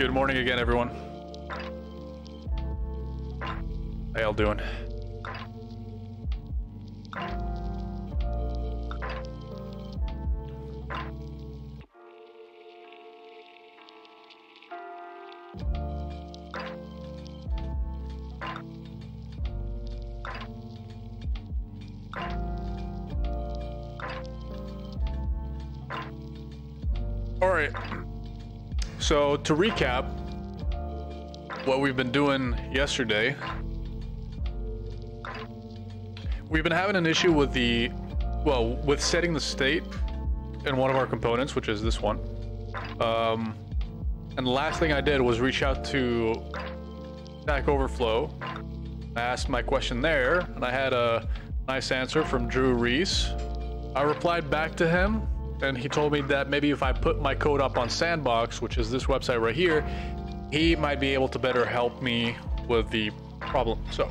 Good morning again, everyone. How y'all doing? So to recap, what we've been doing yesterday, we've been having an issue with the, well, with setting the state in one of our components, which is this one. Um, and the last thing I did was reach out to Stack Overflow. I asked my question there, and I had a nice answer from Drew Reese. I replied back to him, and he told me that maybe if I put my code up on Sandbox, which is this website right here, he might be able to better help me with the problem. So,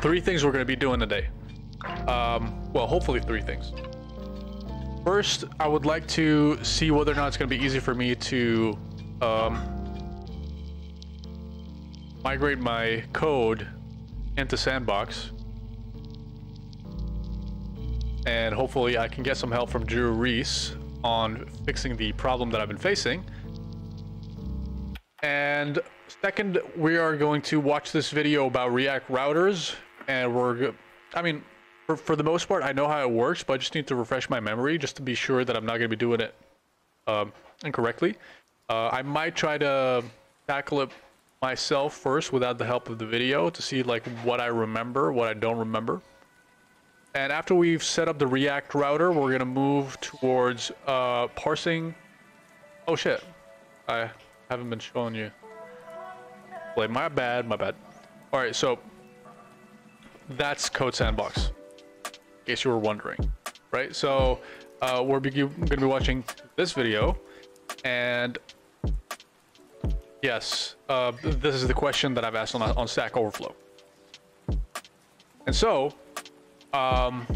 three things we're going to be doing today. Um, well, hopefully three things. First, I would like to see whether or not it's going to be easy for me to um, migrate my code into Sandbox. And hopefully I can get some help from Drew Reese on fixing the problem that I've been facing. And second, we are going to watch this video about React routers. And we're, I mean, for, for the most part, I know how it works, but I just need to refresh my memory just to be sure that I'm not going to be doing it um, incorrectly. Uh, I might try to tackle it myself first without the help of the video to see like what I remember, what I don't remember. And after we've set up the React router, we're gonna move towards uh, parsing. Oh shit, I haven't been showing you. Like my bad, my bad. All right, so that's Code Sandbox. In case you were wondering, right? So uh, we're be- gonna be watching this video, and yes, uh, this is the question that I've asked on on Stack Overflow. And so, um,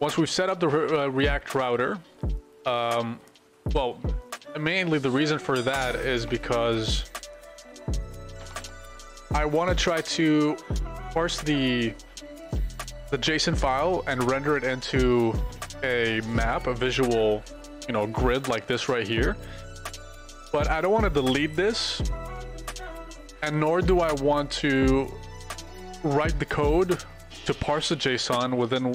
once we've set up the re- uh, React router, um, well, mainly the reason for that is because I want to try to parse the the JSON file and render it into a map, a visual, you know, grid like this right here. But I don't want to delete this, and nor do I want to write the code to parse the JSON within,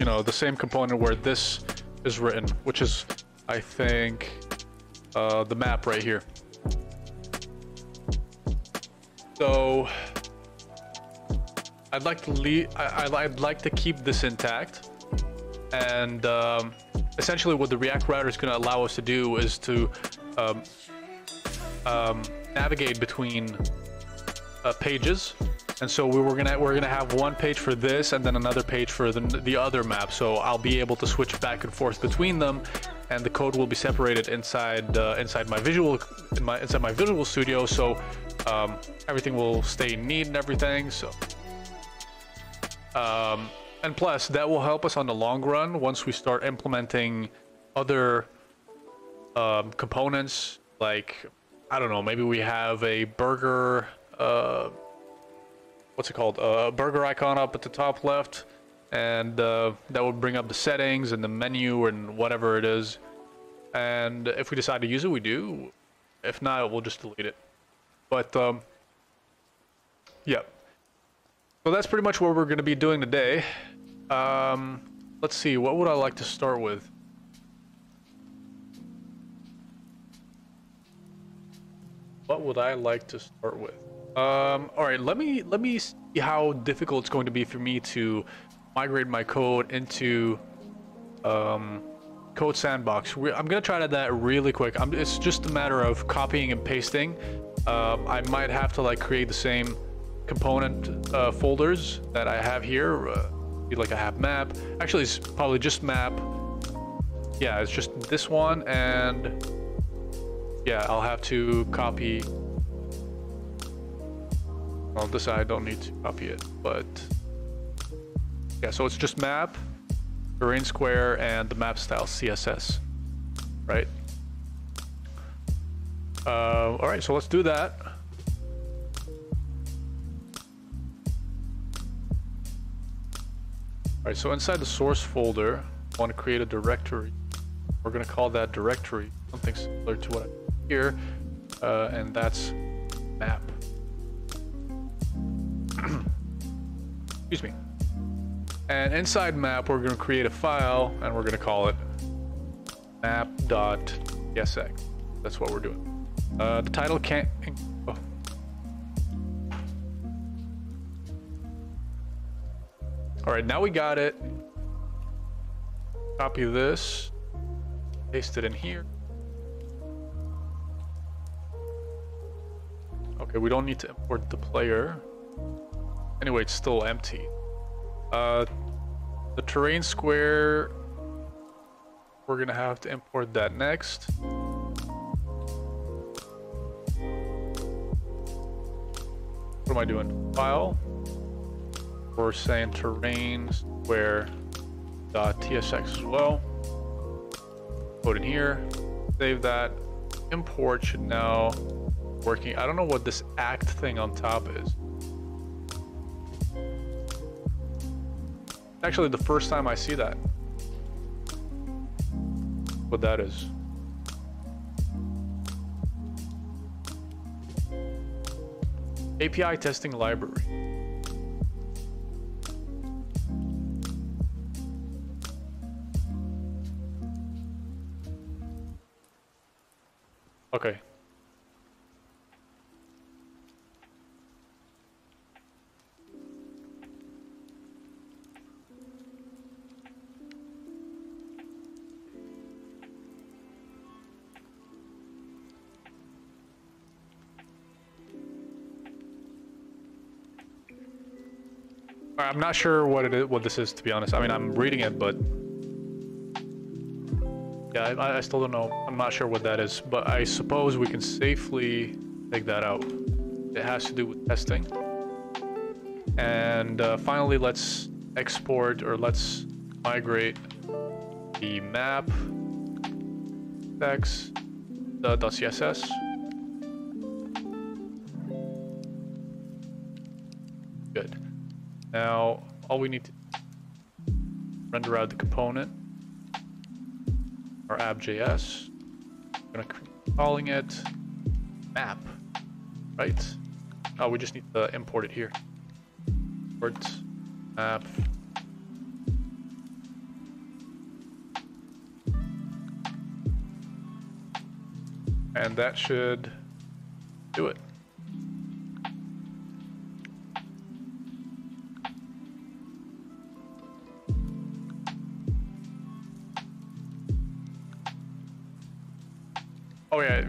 you know, the same component where this is written, which is, I think, uh, the map right here. So I'd like to leave. I, I'd like to keep this intact, and um, essentially, what the React router is going to allow us to do is to um, um, navigate between uh, pages. And so we were gonna we're gonna have one page for this and then another page for the, the other map. So I'll be able to switch back and forth between them, and the code will be separated inside uh, inside my visual in my inside my Visual Studio. So um, everything will stay neat and everything. So um, and plus that will help us on the long run once we start implementing other um, components like I don't know maybe we have a burger uh, what's it called a burger icon up at the top left and uh, that would bring up the settings and the menu and whatever it is. And if we decide to use it we do. If not we'll just delete it. But um, yeah. So that's pretty much what we're going to be doing today. Um, let's see what would I like to start with? What would I like to start with um, all right, let me let me see how difficult it's going to be for me to migrate my code into um, Code Sandbox. We, I'm gonna try to that really quick. I'm, it's just a matter of copying and pasting. Um, I might have to like create the same component uh, folders that I have here. Uh, like I have map. Actually, it's probably just map. Yeah, it's just this one, and yeah, I'll have to copy well, this I don't need to copy it, but yeah, so it's just map, terrain square, and the map style CSS, right? Uh, all right, so let's do that. All right, so inside the source folder, I want to create a directory. We're going to call that directory something similar to what I here, uh, and that's map. Excuse me. And inside map, we're going to create a file, and we're going to call it map.tsx. That's what we're doing. Uh, the title can't... Oh. All right, now we got it. Copy this, paste it in here. Okay, we don't need to import the player. Anyway, it's still empty. Uh, the terrain square, we're gonna have to import that next. What am I doing? File. We're saying terrain square dot tsx as well. Put in here, save that. Import should now working. I don't know what this act thing on top is. Actually, the first time I see that. What that is. API testing library. Okay. I'm not sure what it is, what this is, to be honest. I mean, I'm reading it, but yeah, I, I still don't know. I'm not sure what that is, but I suppose we can safely take that out. It has to do with testing. And uh, finally, let's export or let's migrate the map text the .css. Good. Now, all we need to render out the component, our app.js. I'm gonna calling it map, right? Oh, we just need to import it here. Import map. And that should do it.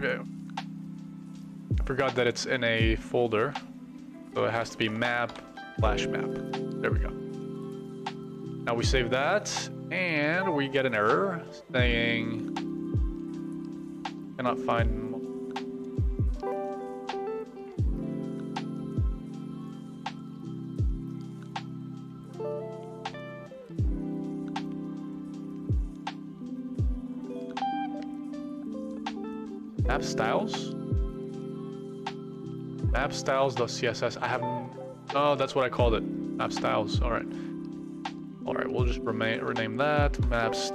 Yeah. I forgot that it's in a folder. So it has to be map slash map. There we go. Now we save that and we get an error saying cannot find styles? Map styles.css. I haven't. Oh, that's what I called it. Map styles. All right. All right. We'll just rename that maps.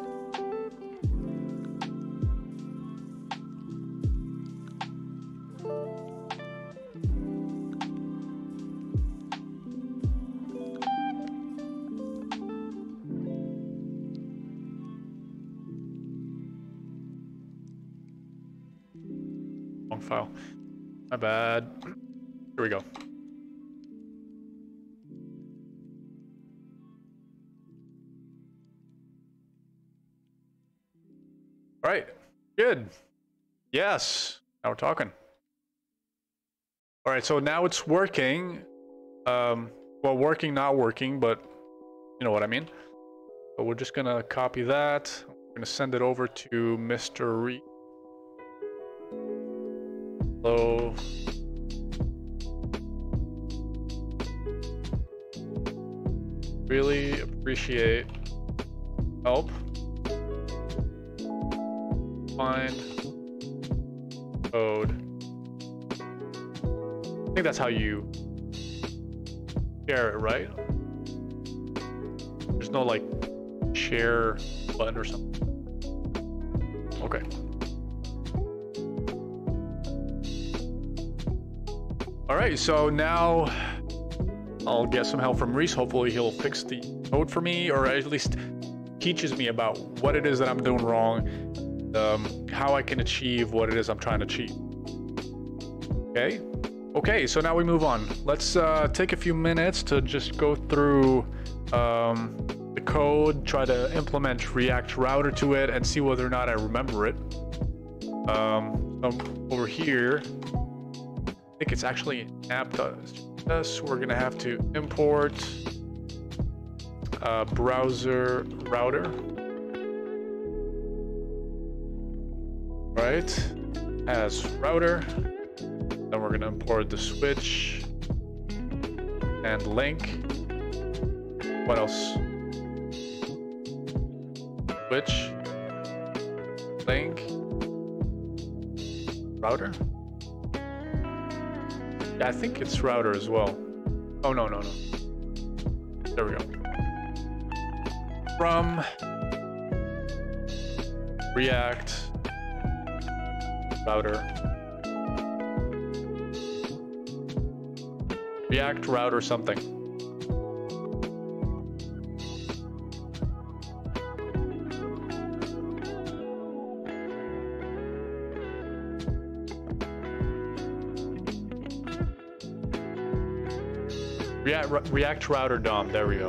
Yes. Now we're talking. All right. So now it's working. Um, well, working, not working, but you know what I mean. So we're just gonna copy that. We're gonna send it over to Mr. Reese. Hello. Really appreciate help. Find code I think that's how you share it, right? There's no like share button or something. Okay. All right, so now I'll get some help from Reese. Hopefully he'll fix the code for me or at least teaches me about what it is that I'm doing wrong, um, how I can achieve what it is I'm trying to achieve. Okay. Okay, so now we move on. Let's uh, take a few minutes to just go through um, the code, try to implement React Router to it, and see whether or not I remember it. Um, over here, I think it's actually app.cs. We're gonna have to import uh, browser router. Right, as router. Then we're gonna import the switch and link. What else? Switch, link, router. Yeah, I think it's router as well. Oh no no no. There we go. From React router React route or something. React, React router DOM, there we go.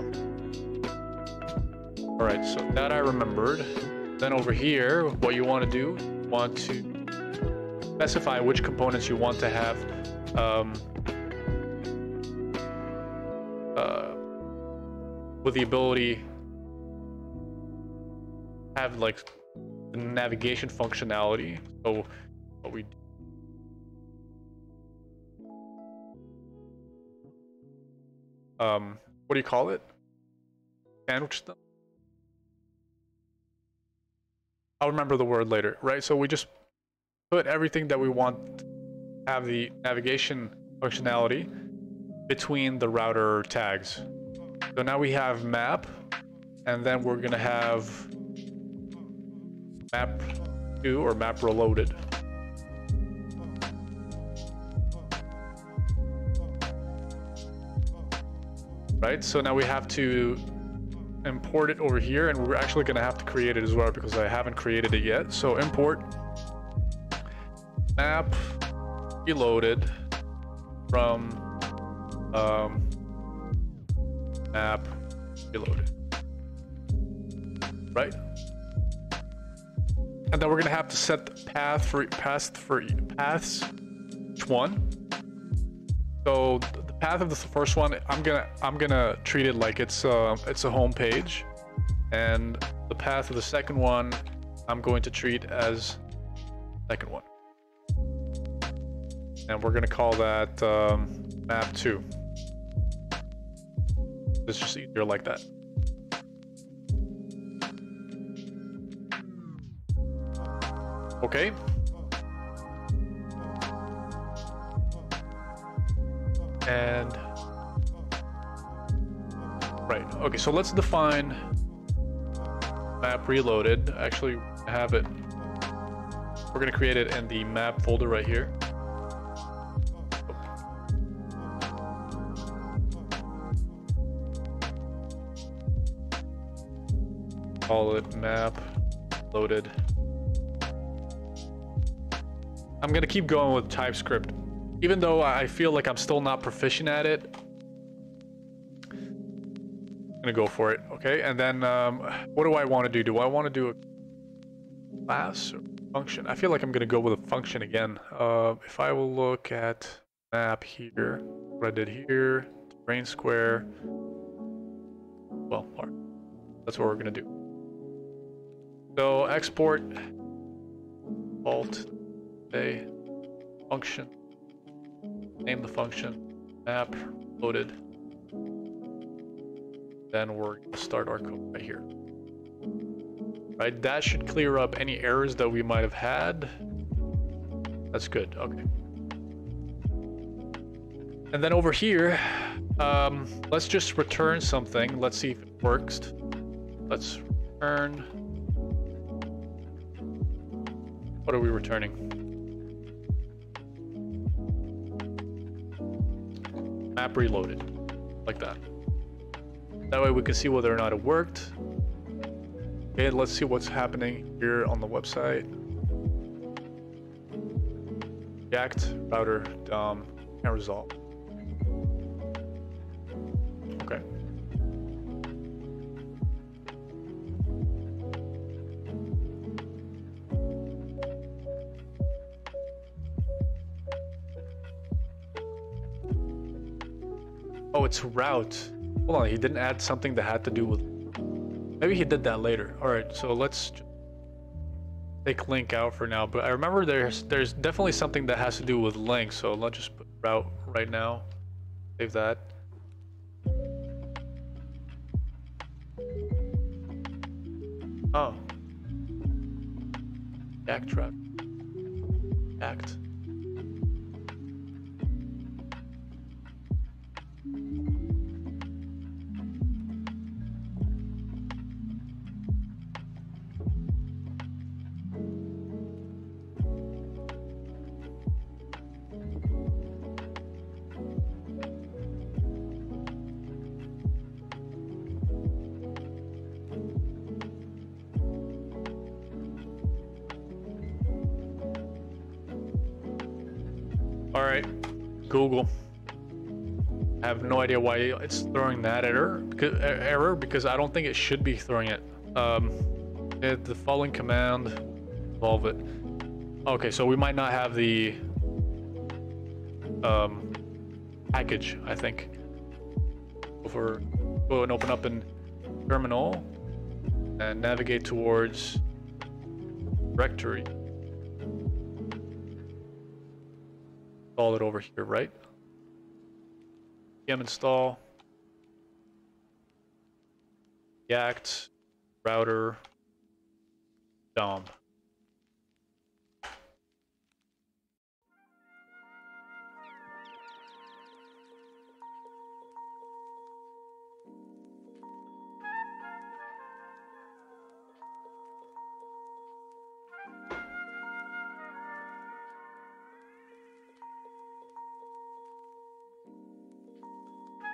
All right, so that I remembered. Then over here, what you want to do, want to specify which components you want to have um, with the ability have like navigation functionality. So what we um what do you call it? Sandwich them. I'll remember the word later, right? So we just put everything that we want have the navigation functionality between the router tags. So now we have map, and then we're gonna have map 2 or map reloaded. Right, so now we have to import it over here, and we're actually gonna have to create it as well because I haven't created it yet. So import map reloaded from um, map reloaded. Right? And then we're gonna have to set the path for path for paths each one. So the path of the first one, I'm gonna I'm gonna treat it like it's uh, it's a home page, and the path of the second one, I'm going to treat as second one, and we're gonna call that um, map two. It's just easier like that. Okay. And right. Okay, so let's define map reloaded. Actually, have it. We're gonna create it in the map folder right here. Call it map loaded. I'm gonna keep going with TypeScript. Even though I feel like I'm still not proficient at it, I'm gonna go for it, okay? And then, um, what do I want to do? Do I want to do a class or function? I feel like I'm gonna go with a function again. Uh, if I will look at map here, what I did here, terrain square, well, that's what we're gonna do. So export alt a function. Name the function map loaded. Then we're gonna start our code right here. Right, that should clear up any errors that we might have had. That's good, okay. And then over here, um, let's just return something. Let's see if it works. Let's return. What are we returning? Map reloaded, like that. That way we can see whether or not it worked. Okay, let's see what's happening here on the website. React, router, DOM, can't resolve. It's route. Hold on, he didn't add something that had to do with... Maybe he did that later. Alright, so let's take link out for now. But I remember there's there's definitely something that has to do with link, so let's just put route right now. Save that. Oh. Backtrack. Act. Google. I have no idea why it's throwing that error error because I don't think it should be throwing it. Um, it, the following command, involve it. Okay, so we might not have the um, package. I think. Over, go and open up in terminal and navigate towards directory. Install it over here, right? Yum install. React, router, DOM.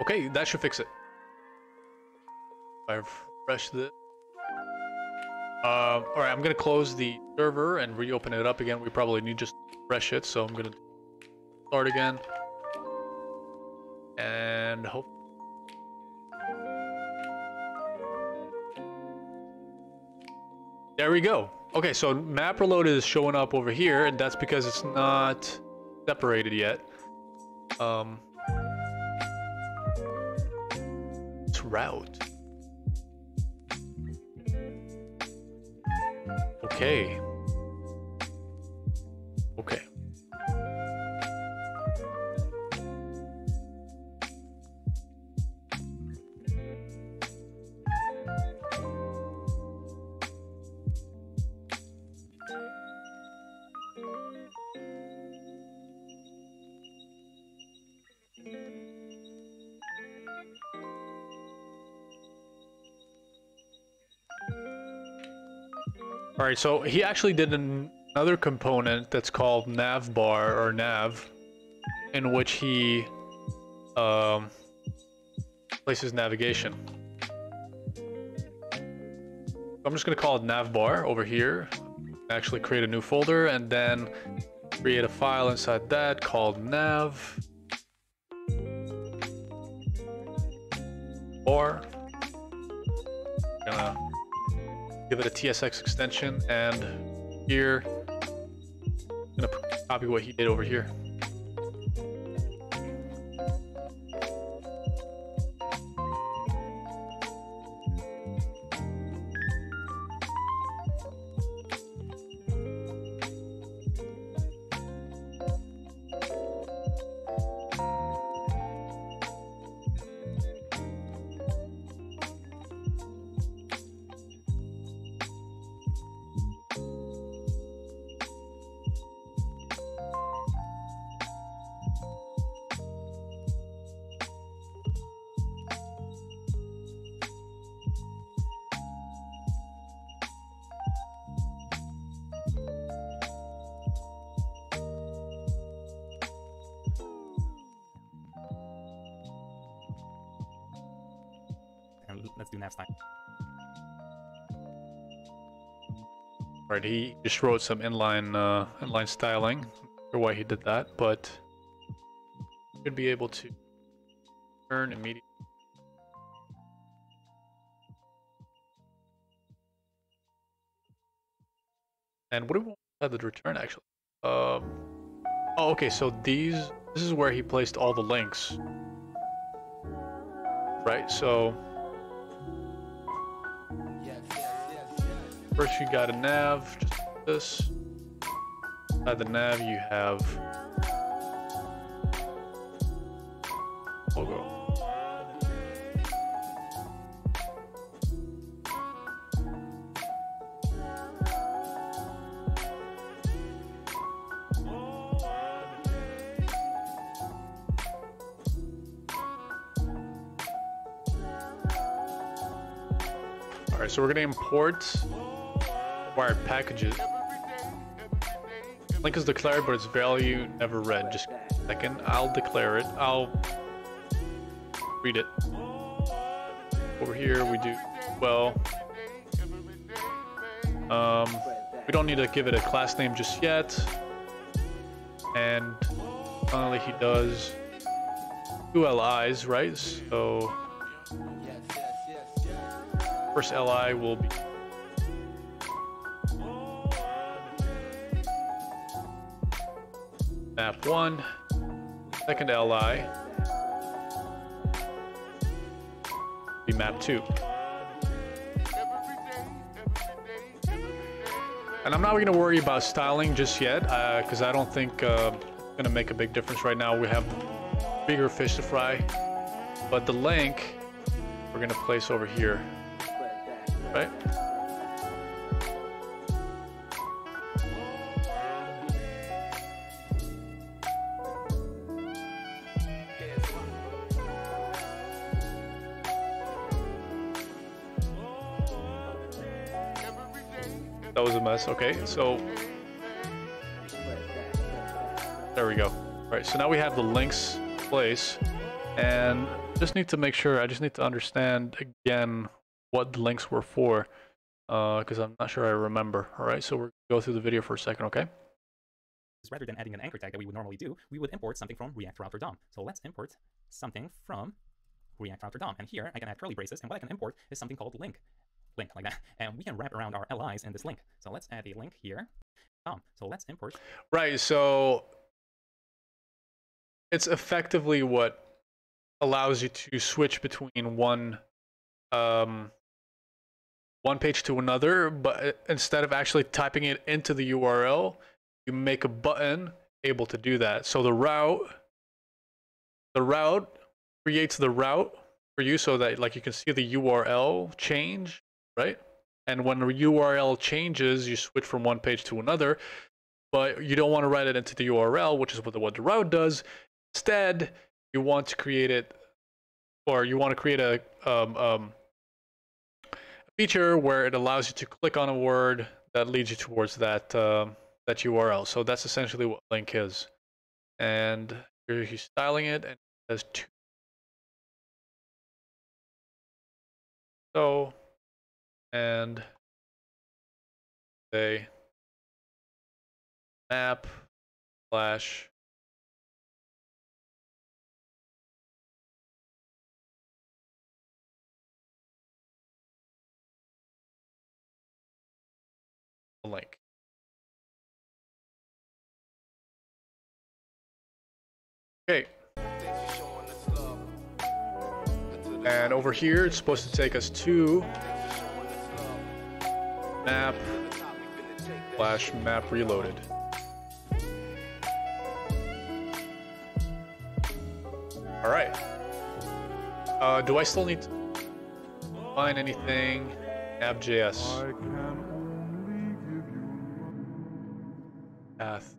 Okay, that should fix it. I refresh this. Uh, all right, I'm gonna close the server and reopen it up again. We probably need just refresh it, so I'm gonna start again. And hope. There we go. Okay, so map reload is showing up over here, and that's because it's not separated yet. Um, route. Okay. Okay. So he actually did an another component that's called navbar or nav, in which he um, places navigation. I'm just gonna call it navbar over here. Actually create a new folder and then create a file inside that called nav. Or give it a TSX extension, and here, I'm gonna copy what he did over here. Just wrote some inline uh, inline styling. Sure why he did that, but should be able to turn immediately. And what do we want the return actually? Um, oh, okay. So these, this is where he placed all the links, right? So first you got a nav, just this. Inside the nav, you have logo. Alright, so we're gonna import wired packages. Link is declared, but its value never read. Just second. I'll declare it. I'll read it. Over here, we do well. Um, we don't need to give it a class name just yet. And finally, he does two LIs, right? So first LI will be one, second LI be map two. And I'm not going to worry about styling just yet, because I don't think uh, it's going to make a big difference right now. We have bigger fish to fry. But the link, we're going to place over here, Okay, so there we go. All right, so now we have the links place, and just need to make sure. I just need to understand again what the links were for, uh, because I'm not sure I remember. All right, so we're gonna go through the video for a second, okay? Rather than adding an anchor tag that we would normally do, we would import something from React Router DOM. So let's import something from React Router DOM. And here I can add curly braces, and what I can import is something called link. Link, like that. And we can wrap around our LIs in this link. So let's add a link here. DOM. So let's import. Right, so it's effectively what allows you to switch between one um, one page to another, but instead of actually typing it into the URL, you make a button able to do that. So the route, the route creates the route for you so that like you can see the URL change, right? And when the URL changes, you switch from one page to another, but you don't want to write it into the URL, which is what the, what the route does. Instead, you want to create it, or you want to create a, um, um, a feature where it allows you to click on a word that leads you towards that um, that URL. So that's essentially what link is. And here he's styling it, and it has two. So, and say map slash link. Okay. And over here, it's supposed to take us to map slash map reloaded. All right. Uh, do I still need to find anything? App.js. Path.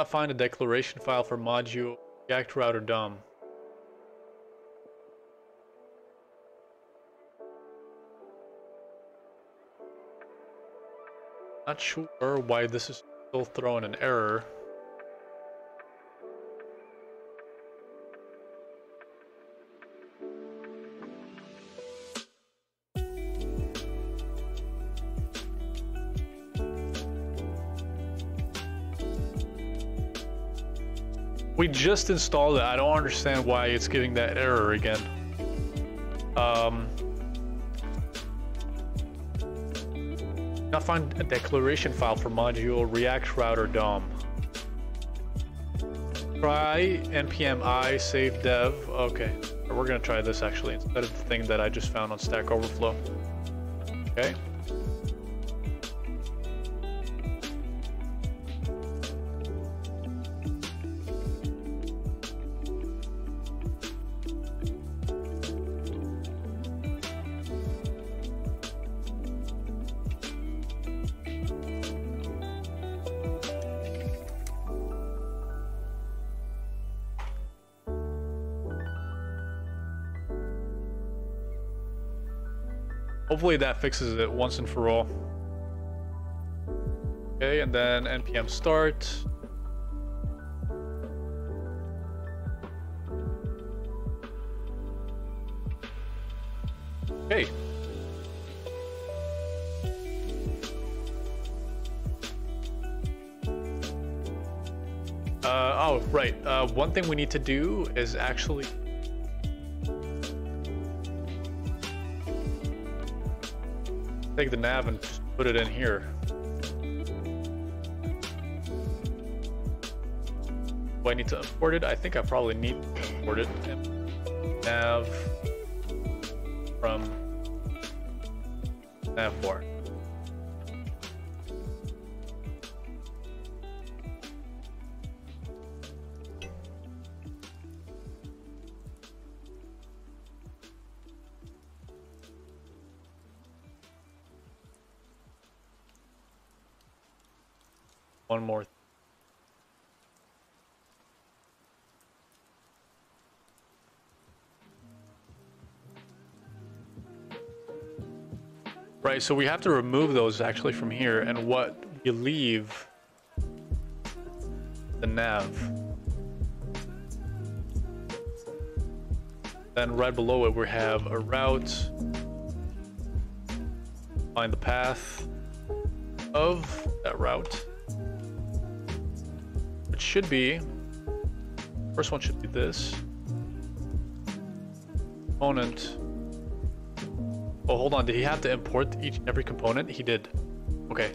Not find a declaration file for module React Router DOM. Not sure why this is still throwing an error. We just installed it. I don't understand why it's giving that error again. Um, not find a declaration file for module React router DOM. Try npm i save dev. Okay, we're gonna try this actually instead of the thing that I just found on Stack Overflow. Okay. Hopefully that fixes it once and for all. Okay, and then npm start. Okay. Uh, oh, right. Uh, one thing we need to do is actually take the nav and put it in here. Do I need to import it? I think I probably need to import it. Nav from nav4. Right, so we have to remove those actually from here, and what you leave the nav. Then right below it we have a route, find the path of that route. Which should be, first one should be this. Component. Oh, hold on. Did he have to import each and every component? He did. Okay.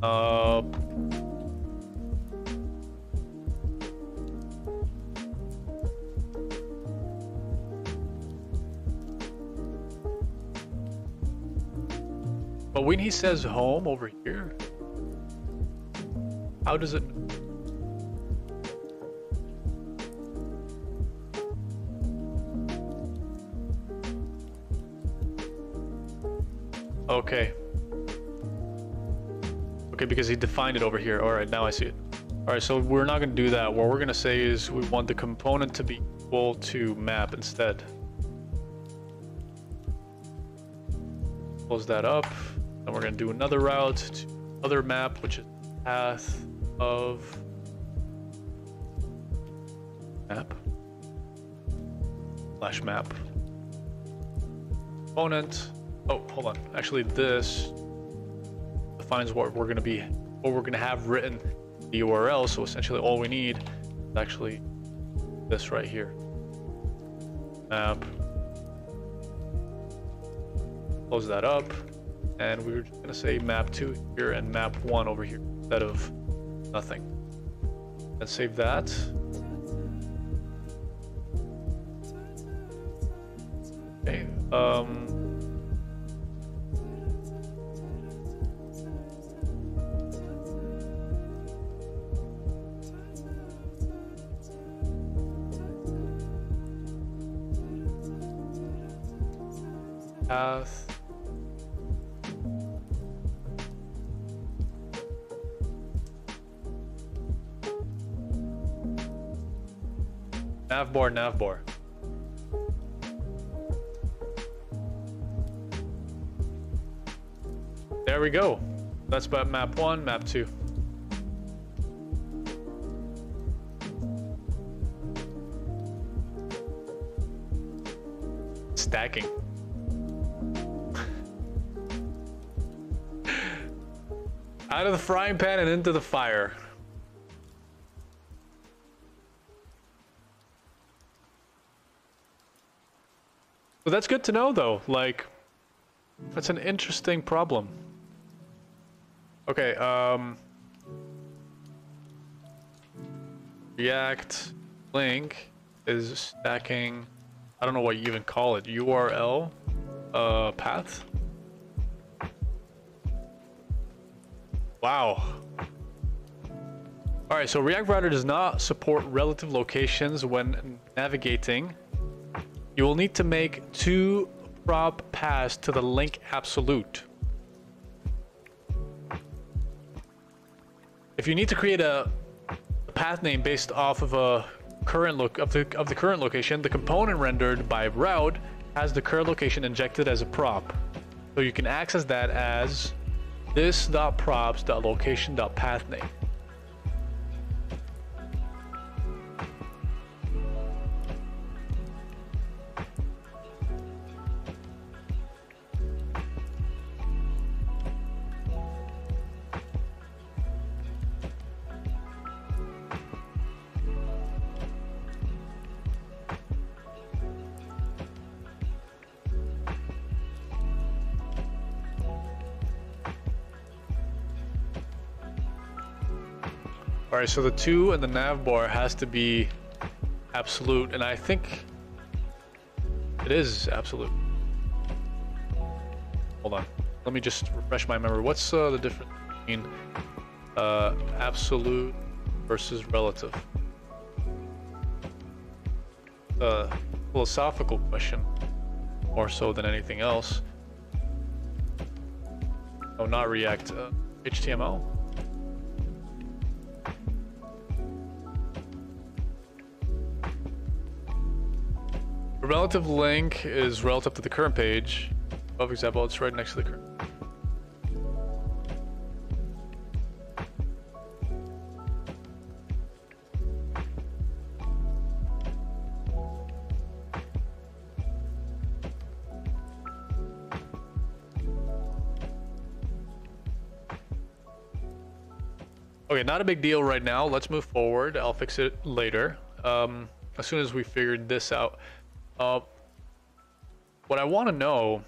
Uh. But when he says home over here, how does it? Defined it over here. All right, now I see it. All right, so we're not going to do that. What we're going to say is we want the component to be equal to map instead. Close that up. Then we're going to do another route to other map, which is path of map slash map component Oh, hold on. Actually, this defines what we're going to be, what we're going to have written the URL. So essentially, all we need is actually this right here. Map. Close that up, and we are just going to say map two here and map one over here instead of nothing. And save that. About map one, map two. Stacking. Out of the frying pan and into the fire. But that's good to know though, like, that's an interesting problem. Okay, um... React link is stacking, I don't know what you even call it, URL uh, path? Wow. Alright, so React Router does not support relative locations when navigating. You will need to make two prop paths to the link absolute. If you need to create a path name based off of a current look of the of the current location, the component rendered by route has the current location injected as a prop. So you can access that as this.props.location.pathname. Alright, so the 2 and the nav bar has to be absolute, and I think it is absolute. Hold on. Let me just refresh my memory. What's uh, the difference between uh, absolute versus relative? A philosophical question, more so than anything else. Oh, not React. Uh, HTML? Relative link is relative to the current page. For example, it's right next to the current. Okay, not a big deal right now. Let's move forward. I'll fix it later. Um, as soon as we figured this out. Uh, what I want to know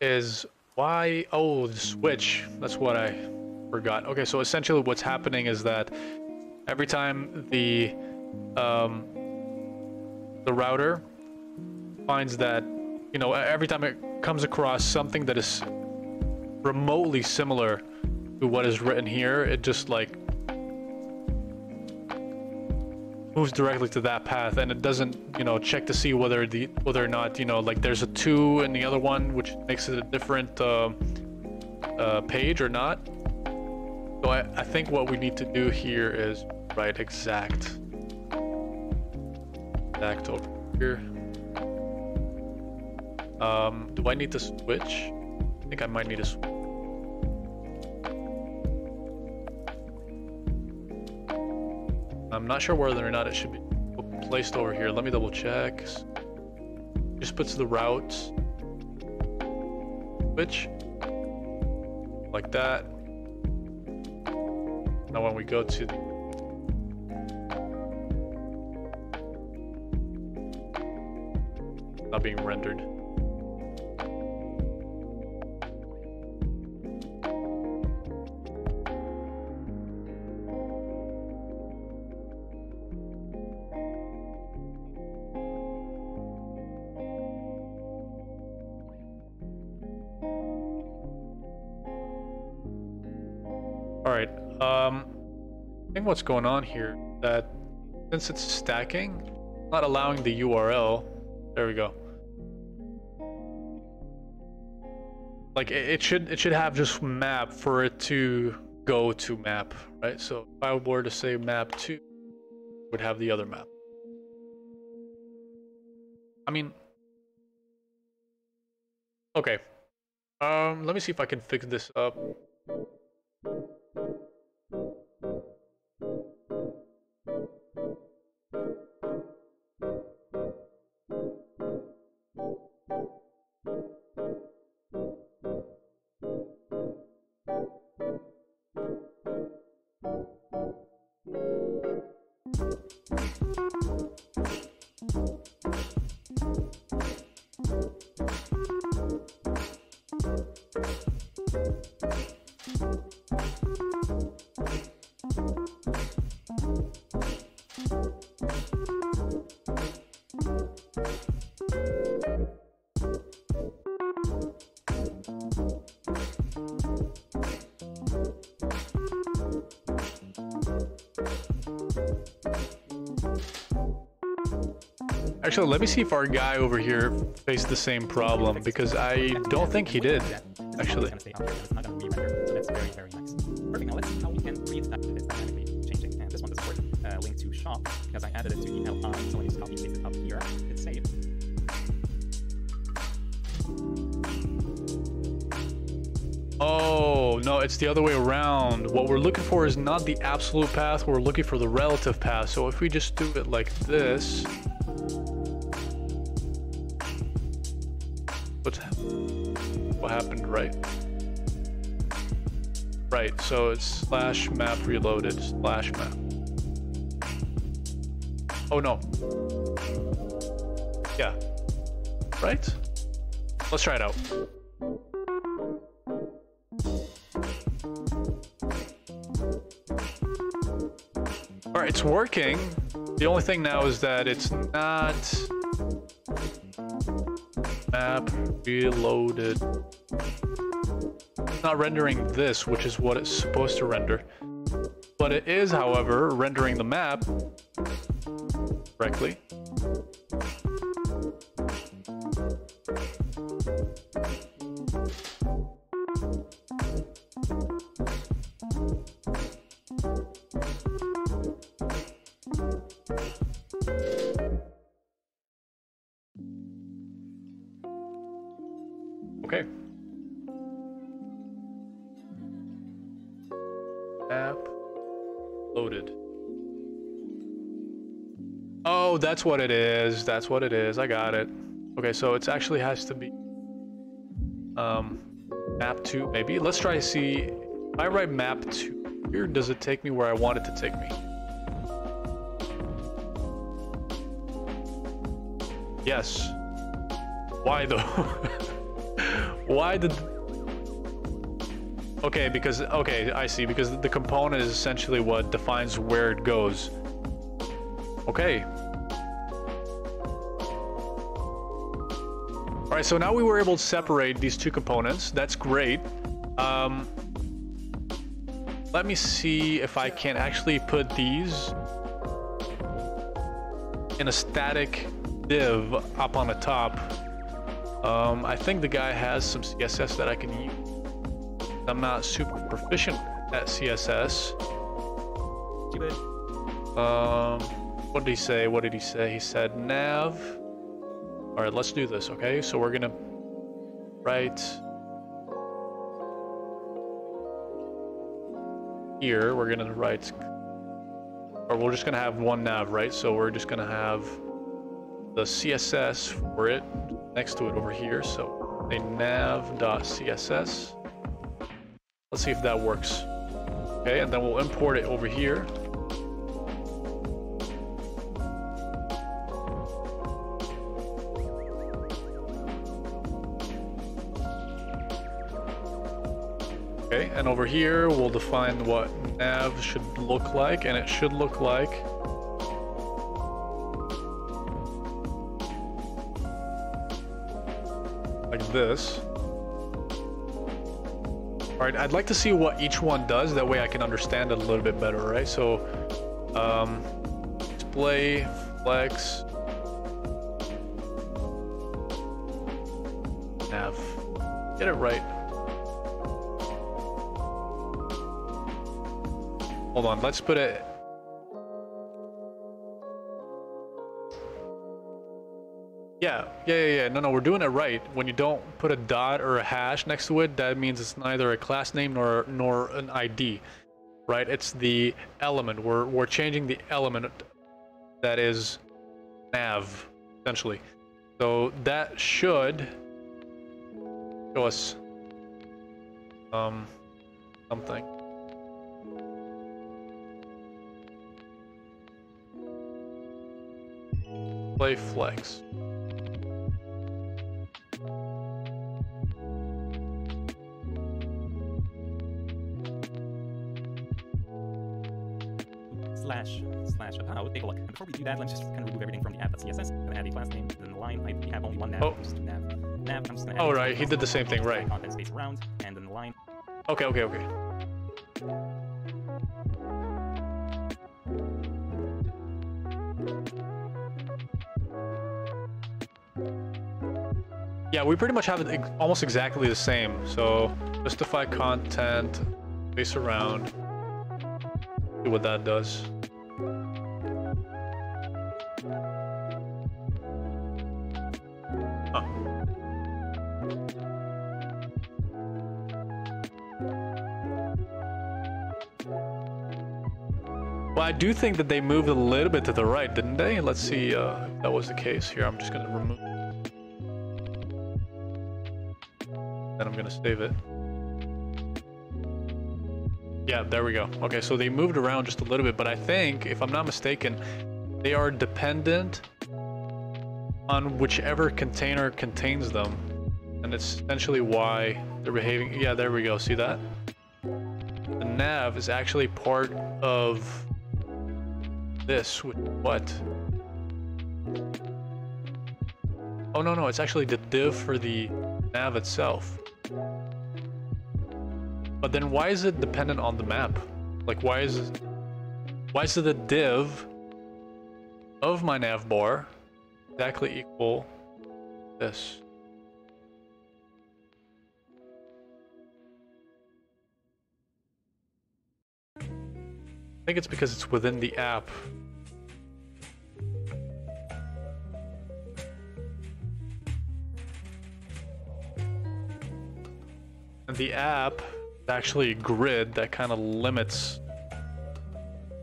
is why oh the switch. That's what I forgot. Okay so essentially what's happening is that every time the um, the router finds that you know every time it comes across something that is remotely similar to what is written here it just like moves directly to that path and it doesn't you know check to see whether the whether or not you know like there's a two in the other one which makes it a different uh, uh, page or not. So I, I think what we need to do here is write exact exact over here. Um, do I need to switch? I think I might need to switch not sure whether or not it should be placed over here. Let me double check. Just puts the routes. Which, like that. Now when we go to not being rendered. What's going on here. That since it's stacking, not allowing the URL. There we go. Like it, should it should have just map for it to go to map, right? So if I were to say map two, would have the other map. I mean, Okay. Um, let me see if I can fix this up. Actually, let me see if our guy over here faced the same problem because I don't think he did. Actually. Link to shop because I added it to LI. So you just copy paste it up here. Oh, no, it's the other way around. What we're looking for is not the absolute path, we're looking for the relative path. So if we just do it like this... so it's slash map reloaded, slash map. Oh no. Yeah. Right? Let's try it out. All right, it's working. The only thing now is that it's not map reloaded. Not rendering this, which is what it's supposed to render. But it is, however, rendering the map correctly. Okay. That's what it is. That's what it is. I got it. Okay, so it actually has to be um map 2 maybe. Let's try to see if I write map 2 here, does it take me where I want it to take me? Yes. Why though? Why did... Okay, because... Okay, I see. Because the component is essentially what defines where it goes. Okay. Alright, so now we were able to separate these two components. That's great. Um, let me see if I can actually put these in a static div up on the top. Um, I think the guy has some CSS that I can use. I'm not super proficient at CSS. Um, what did he say? What did he say? He said nav. All right, let's do this, okay? So we're gonna write here, we're gonna write, or we're just gonna have one nav, right? So we're just gonna have the CSS for it next to it over here. So a nav.css. Let's see if that works. Okay, and then we'll import it over here. Here we'll define what nav should look like, and it should look like like this. All right, I'd like to see what each one does. That way I can understand it a little bit better, right? So, um, display, flex, nav. Get it right. Hold on, let's put it Yeah, yeah, yeah, yeah. No, no, we're doing it right. When you don't put a dot or a hash next to it, that means it's neither a class name nor nor an ID, right? It's the element. We're we're changing the element that is nav, essentially. So that should show us um something. Play flex. slash slash about. Take a look. And before we do that, let's just kind of remove everything from the app.css. Gonna add a class name, then the line. I have only one nav. Oh. Just nav. Nav. I'm just gonna Oh, right, he did the same thing, right. Content space around, and then the line. Okay, okay, okay. Yeah, we pretty much have it almost exactly the same. So justify content, space around, see what that does. Well, I do think that they moved a little bit to the right, didn't they? Let's see uh, if that was the case here. I'm just gonna remove. I'm gonna save it. Yeah, there we go. Okay, so they moved around just a little bit, but I think, if I'm not mistaken, they are dependent on whichever container contains them. And it's essentially why they're behaving. Yeah, there we go. See that? The nav is actually part of this. What? Oh, no, no. It's actually the div for the nav itself. But then why is it dependent on the map? Like, why is it, why is it the div of my nav bar exactly equal this? I think it's because it's within the app. And the app actually a grid that kind of limits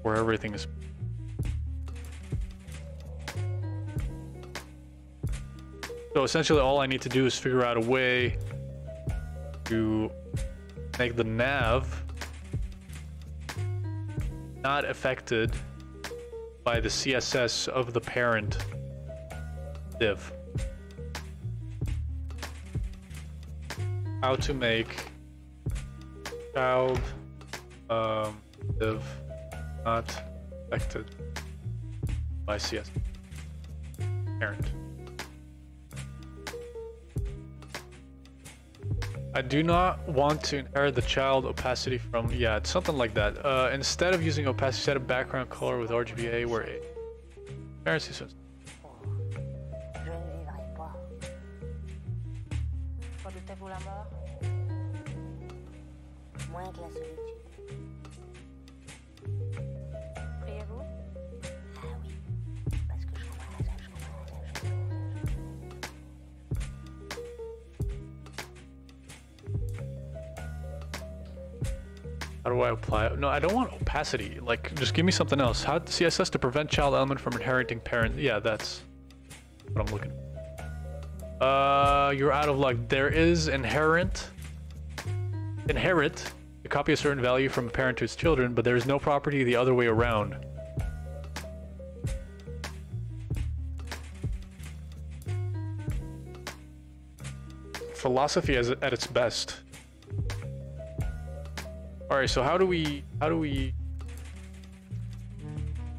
where everything is. So essentially all I need to do is figure out a way to make the nav not affected by the CSS of the parent div. How to make child um, div not affected by CS parent. I do not want to inherit the child opacity from, yeah, it's something like that. Uh, instead of using opacity, set a background color with RGBA where a parents Moins que la solitude. Priez-vous Ah oui, parce que je crois, je crois, je crois. how do I apply it? No, I don't want opacity. Like, just give me something else. How CSS to prevent child element from inheriting parent. Yeah, that's what I'm looking for. Uh, you're out of luck. There is inherent, inherit, to copy a certain value from a parent to its children, but there is no property the other way around. Philosophy is at its best. All right, so how do we how do we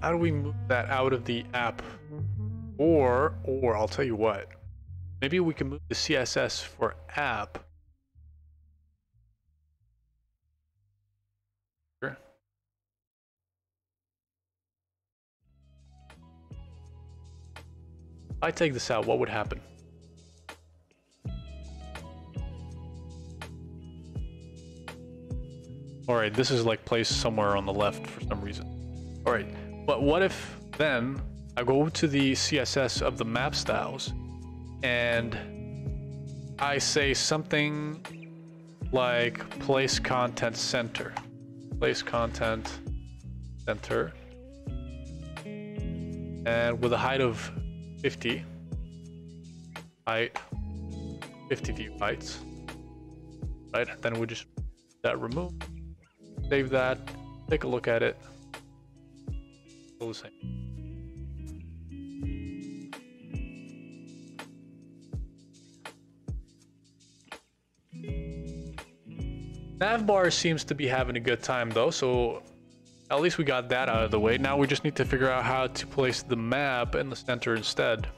how do we move that out of the app? Or or I'll tell you what. Maybe we can move the CSS for app. I take this out, what would happen? Alright, this is like placed somewhere on the left for some reason. Alright, but what if then I go to the CSS of the map styles and I say something like place content center. Place content center. And with a height of 50, height, 50 view heights, right? Then we just that remove, save that, take a look at it. Still the same. Navbar seems to be having a good time though, so at least we got that out of the way. Now we just need to figure out how to place the map in the center instead.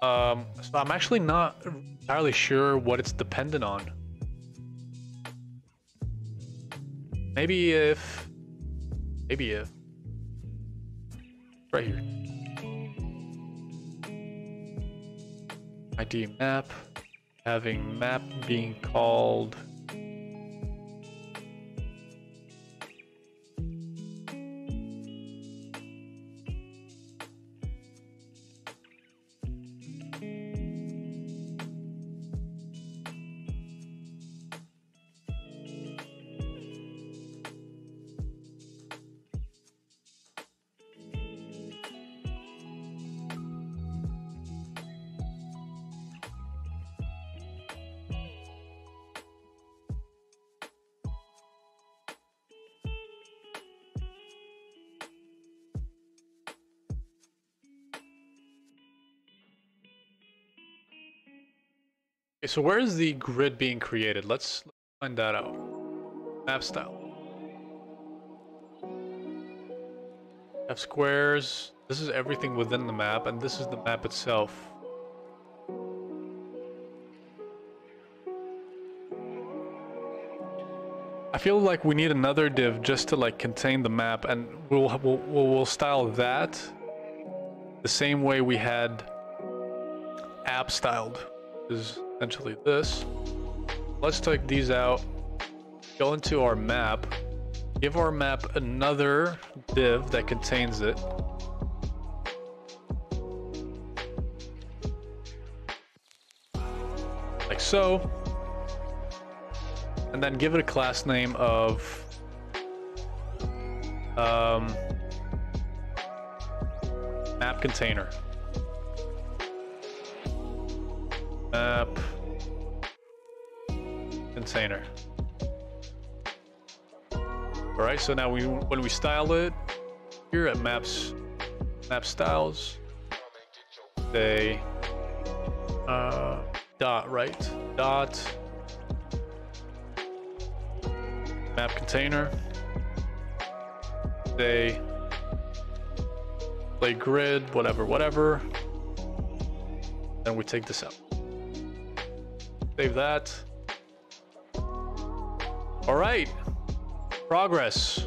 Um, so I'm actually not entirely sure what it's dependent on. Maybe if, maybe if, right here. ID map, having map being called so where is the grid being created? Let's find that out. Map style. Have squares. This is everything within the map, and this is the map itself. I feel like we need another div just to like contain the map, and we'll we'll we'll, style that the same way we had app styled, is essentially this. Let's take these out, go into our map, give our map another div that contains it. Like so. And then give it a class name of um, map container. Map container. All right, so now we when we style it here at maps map styles, say uh, dot right dot map container. Say play grid, whatever, whatever. Then we take this out. Save that. All right. Progress.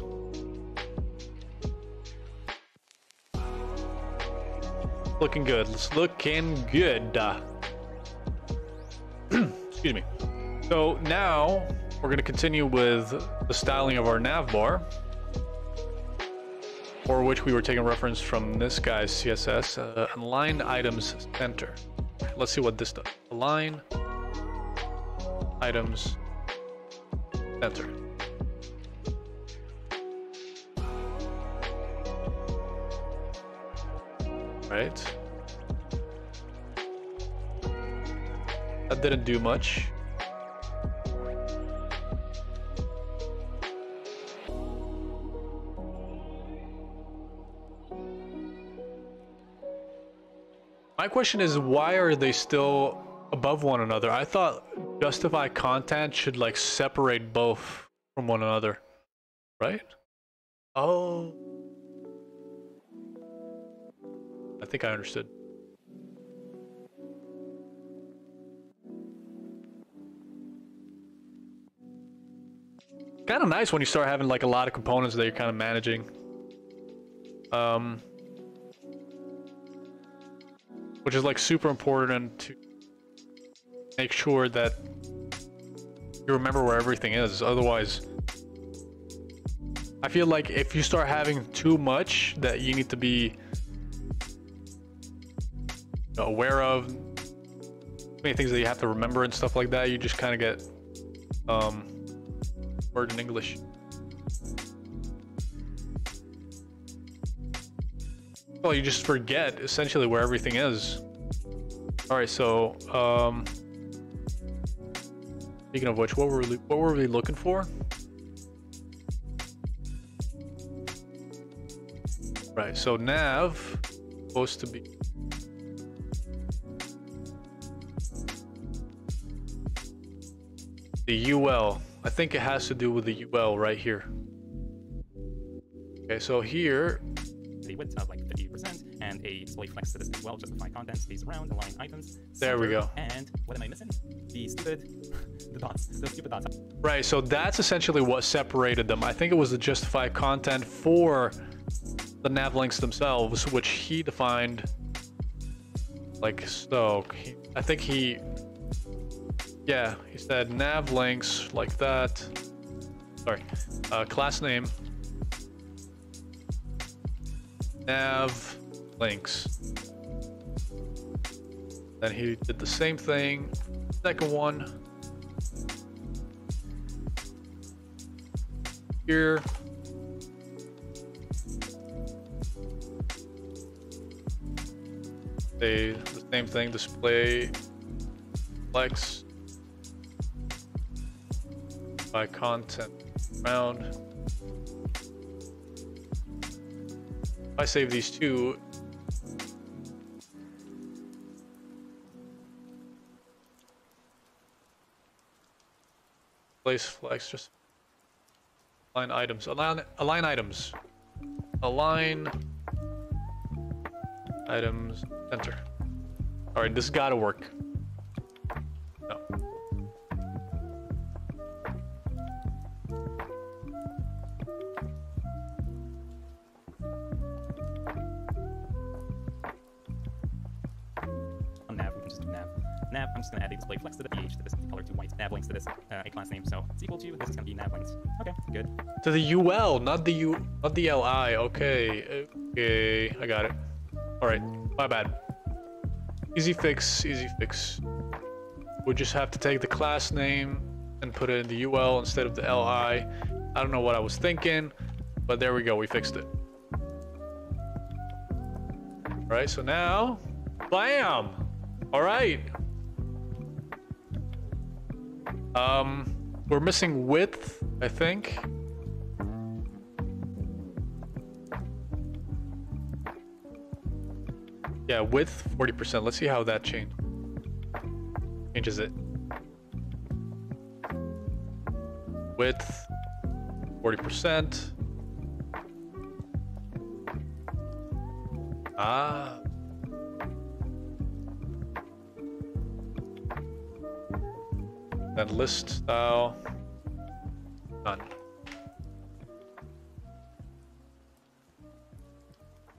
Looking good. It's looking good. Excuse me. So now we're going to continue with the styling of our nav bar, for which we were taking reference from this guy's CSS, uh, align items center. Let's see what this does. Align items center. Right. That didn't do much. My question is, why are they still above one another? I thought justify content should like separate both from one another, right? Oh. I think I understood. Kind of nice when you start having like a lot of components that you're kind of managing. Um, which is like super important to make sure that you remember where everything is. Otherwise, I feel like if you start having too much that you need to be aware of, many things that you have to remember and stuff like that, you just kind of get um, word in English. Well, you just forget essentially where everything is. All right, so um, speaking of which, what were we, what were we looking for? Right, so nav supposed to be the UL. I think it has to do with the UL right here. Okay, so here, a width of like 50% and a display flex to this as well, justify content, space around, align items. There we go. And what am I missing? The stupid, the dots, right, so that's essentially what separated them. I think it was the justify content for the nav links themselves, which he defined like so. He, I think he, yeah, he said nav links like that. Sorry, uh, class name nav links. Then he did the same thing. Second one. Here. They the same thing, display flex by content round. If I save these two, place flex, just align items, align, align items, align items, enter. All right, this gotta work. No. Nav. I'm just gonna add a display flex to the ph to this color to white. Nav links to this, uh, a class name. So it's equal to, this is gonna be nav links. Okay, good. To the UL, not the U, not the LI. Okay, okay, I got it. All right, my bad. Easy fix, easy fix. We just have to take the class name and put it in the UL instead of the LI. I don't know what I was thinking, but there we go. We fixed it. All right, so now, bam. All right. Um, we're missing width, I think. Yeah, width 40%. Let's see how that change changes it. Width 40%. Ah. Then list style. None.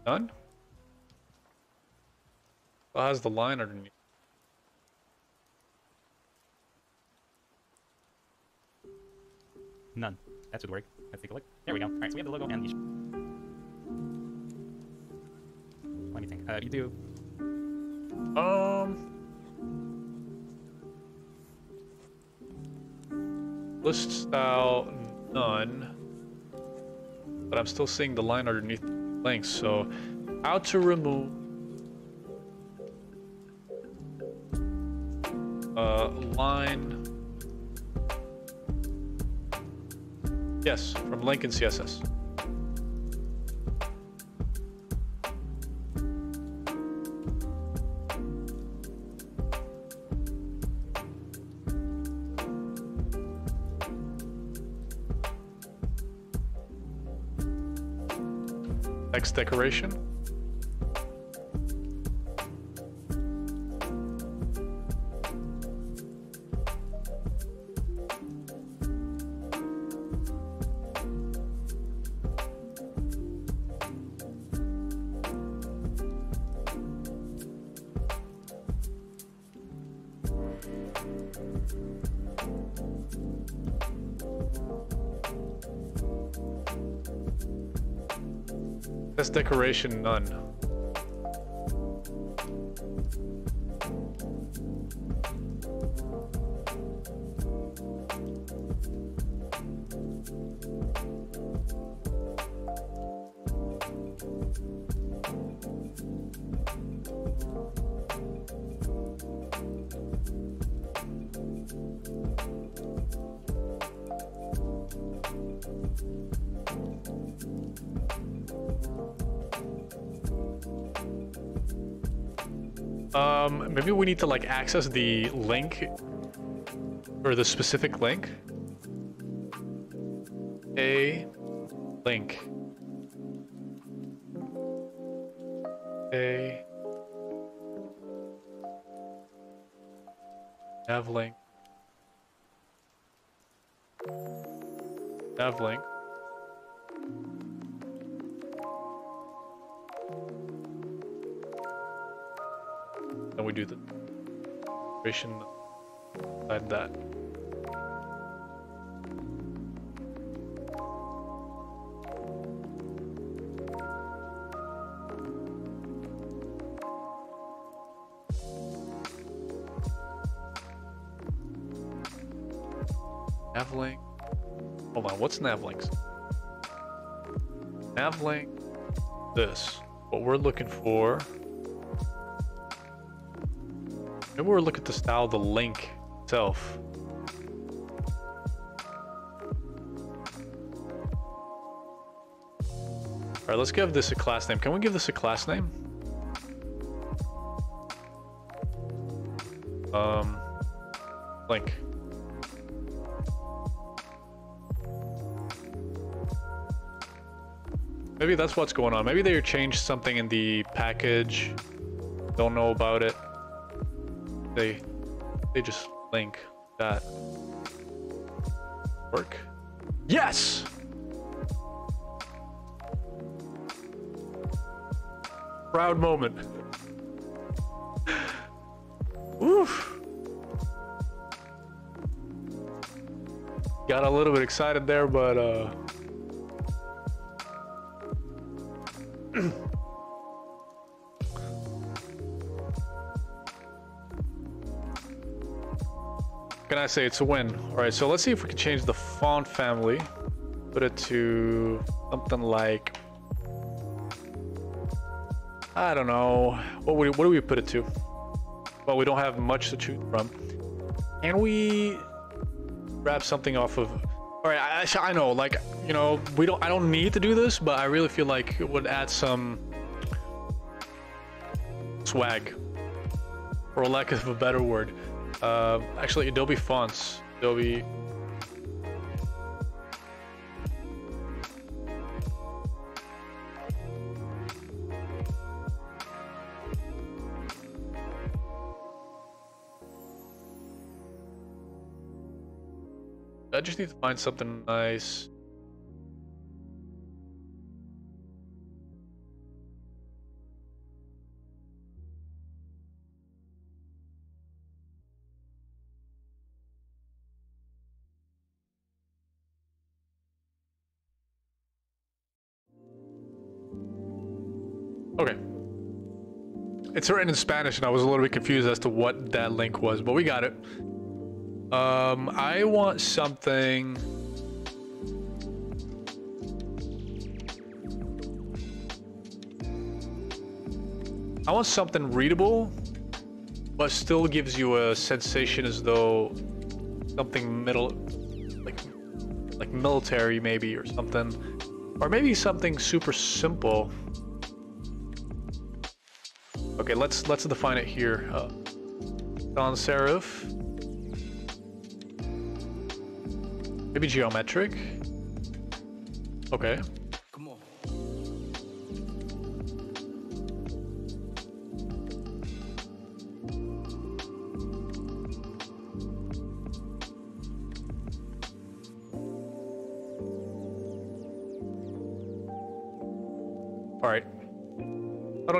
None? Well, has the line underneath. None. That should work. Let's take a look. There we go. All right, so we have the logo and the. Let me think. Uh, you do. Um. List style, none. But I'm still seeing the line underneath links, so how to remove uh, line. Yes, from link in CSS. decoration. That's decoration none. Maybe we need to like access the link or the specific link. A link. A nav link. Nav link. We do the operation like that. Navlink. Hold on, what's Navlinks? Navlink. This. What we're looking for. Maybe we'll look at the style of the link itself. Alright, let's give this a class name. Can we give this a class name? Um, link. Maybe that's what's going on. Maybe they changed something in the package. Don't know about it. They they just link that. Work. Yes! Proud moment. Oof. Got a little bit excited there, but uh can I say it's a win? All right, so let's see if we can change the font family. Put it to something like, I don't know. What, we, what do we put it to? Well, we don't have much to choose from. Can we grab something off of? All right, I, I know, like, you know, we don't, I don't need to do this, but I really feel like it would add some swag, for lack of a better word. Uh, actually, Adobe fonts. Adobe. I just need to find something nice. It's written in Spanish, and I was a little bit confused as to what that link was, but we got it. Um, I want something. I want something readable, but still gives you a sensation as though something middle, like, like military maybe or something, or maybe something super simple. Okay, let's let's define it here. Uh, sans serif. Maybe geometric. Okay.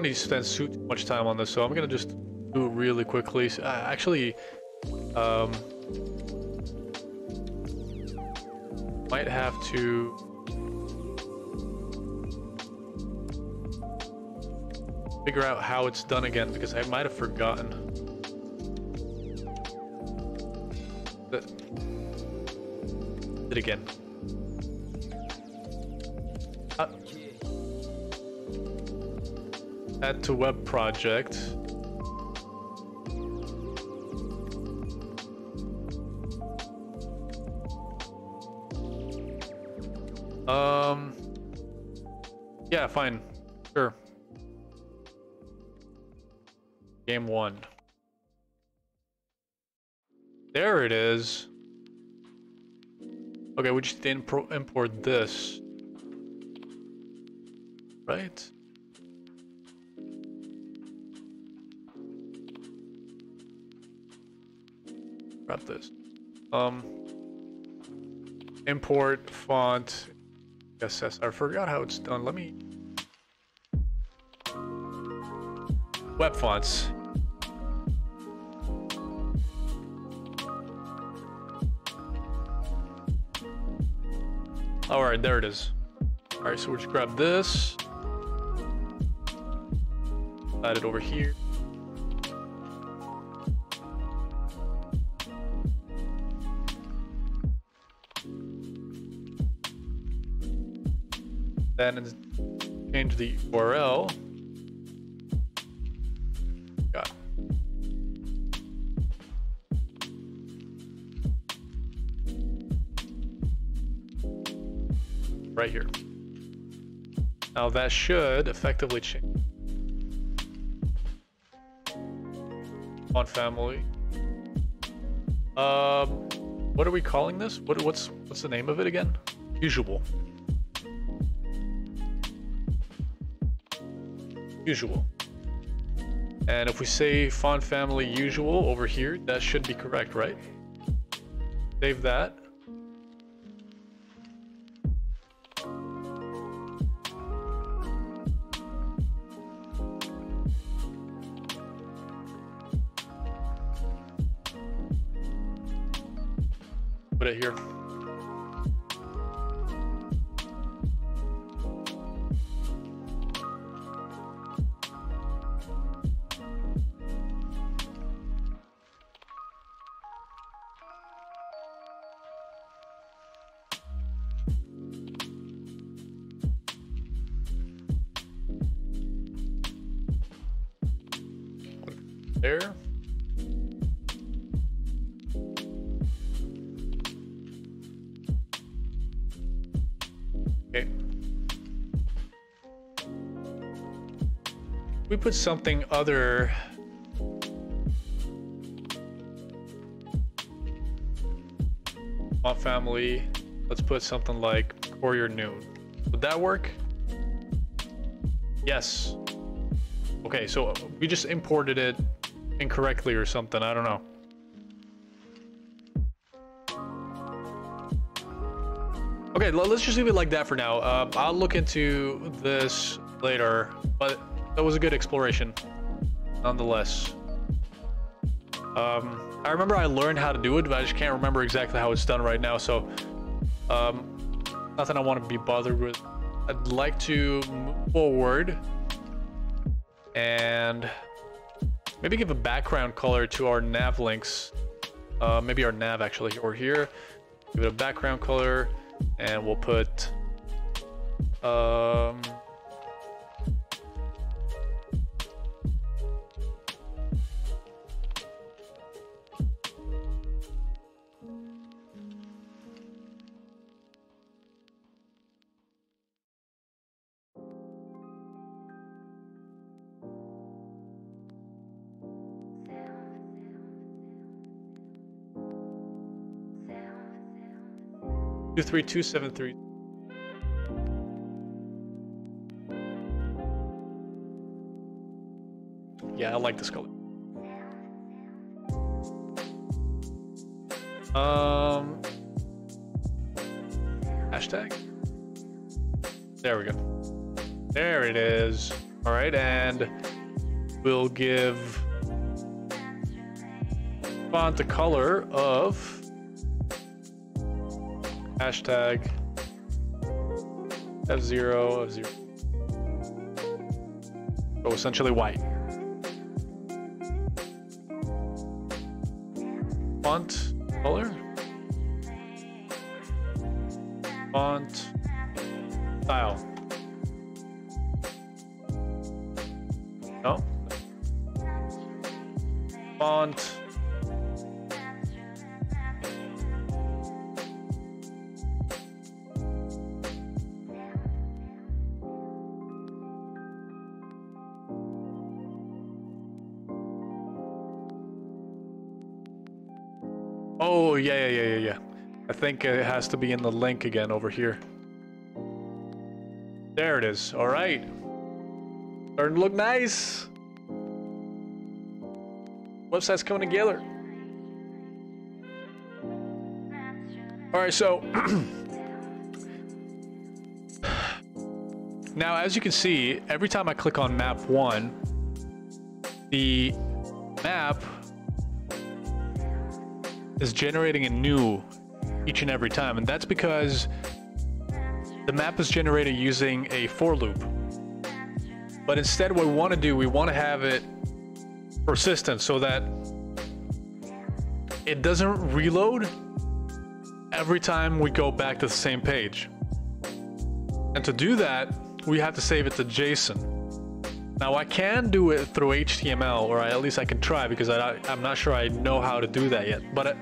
Don't need to spend too much time on this, so I'm gonna just do it really quickly. Uh, actually, um, might have to figure out how it's done again because I might have forgotten. The- It again. Add to web project. Um. Yeah, fine. Sure. Game one. There it is. Okay, we just import this. Right? Grab this. Um. Import font. SS. I forgot how it's done. Let me. Web fonts. All right, there it is. All right, so we'll just grab this. Add it over here. Then change the URL. Got. Right here. Now that should effectively change. Font family. Um, what are we calling this? What what's what's the name of it again? Usual. Usual. And if we say font family usual over here, that should be correct, right? Save that. Put something other. Font family. Let's put something like Courier New. Would that work? Yes. Okay, so we just imported it incorrectly or something. I don't know. Okay, let's just leave it like that for now. Um, I'll look into this later, but that was a good exploration, nonetheless. Um, I remember I learned how to do it, but I just can't remember exactly how it's done right now. So, um, nothing I want to be bothered with. I'd like to move forward and maybe give a background color to our nav links. Uh, maybe our nav actually, or here. Give it a background color, and we'll put. Um, two three two seven three. Yeah, I like this color. Um, hashtag. There we go. There it is. All right, and we'll give font the color of hashtag F0 of 0. So oh, essentially white. Font color. Think it has to be in the link again over here. There it is. All right. Starting to look nice. Website's coming together. All right, so now as you can see, every time I click on map one, the map is generating a new each and every time, and that's because the map is generated using a for loop. But instead, what we want to do, we want to have it persistent so that it doesn't reload every time we go back to the same page. And to do that, we have to save it to JSON. Now I can do it through HTML, or at least I can try because I, am not sure I know how to do that yet. But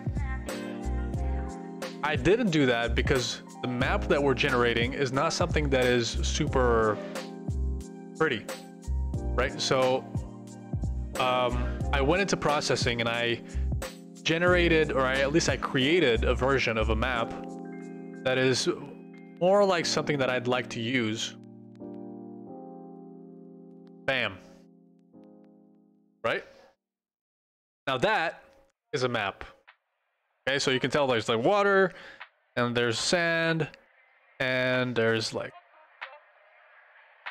I, didn't do that because the map that we're generating is not something that is super pretty, right? So um, I went into processing and I generated, or I, at least I created a version of a map that is more like something that I'd like to use. Bam. Right? Now that is a map. Okay, so you can tell there's like water, and there's sand, and there's like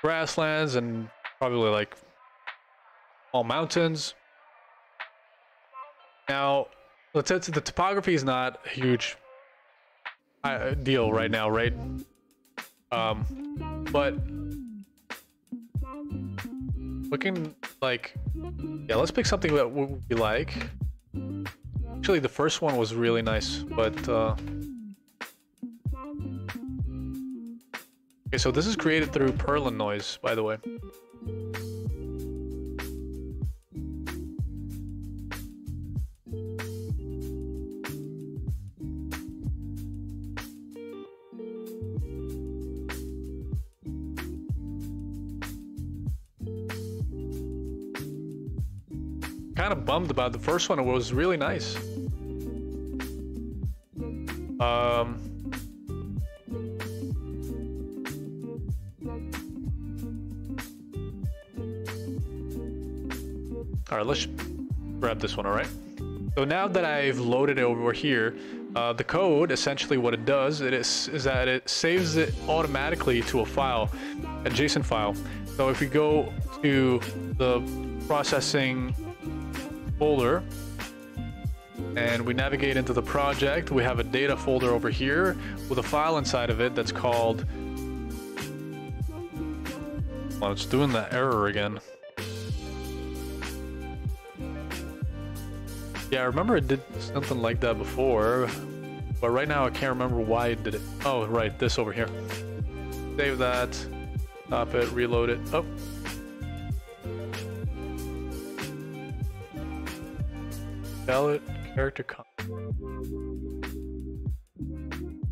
grasslands, and probably like all mountains. Now, let's the, the topography is not a huge uh, deal right now, right? Um, but looking like, yeah, let's pick something that we like. Actually, the first one was really nice, but uh, okay. So this is created through Perlin noise, by the way. Bummed about the first one. It was really nice. Um, all right, let's grab this one, all right? So now that I've loaded it over here, uh, the code, essentially what it does it is, is that it saves it automatically to a file, a JSON file. So if we go to the processing folder and we navigate into the project. We have a data folder over here with a file inside of it that's called. Well, it's doing that error again. Yeah, I remember it did something like that before, but right now I can't remember why it did it. Oh, right, this over here. Save that, stop it, reload it. Oh, Ballot character con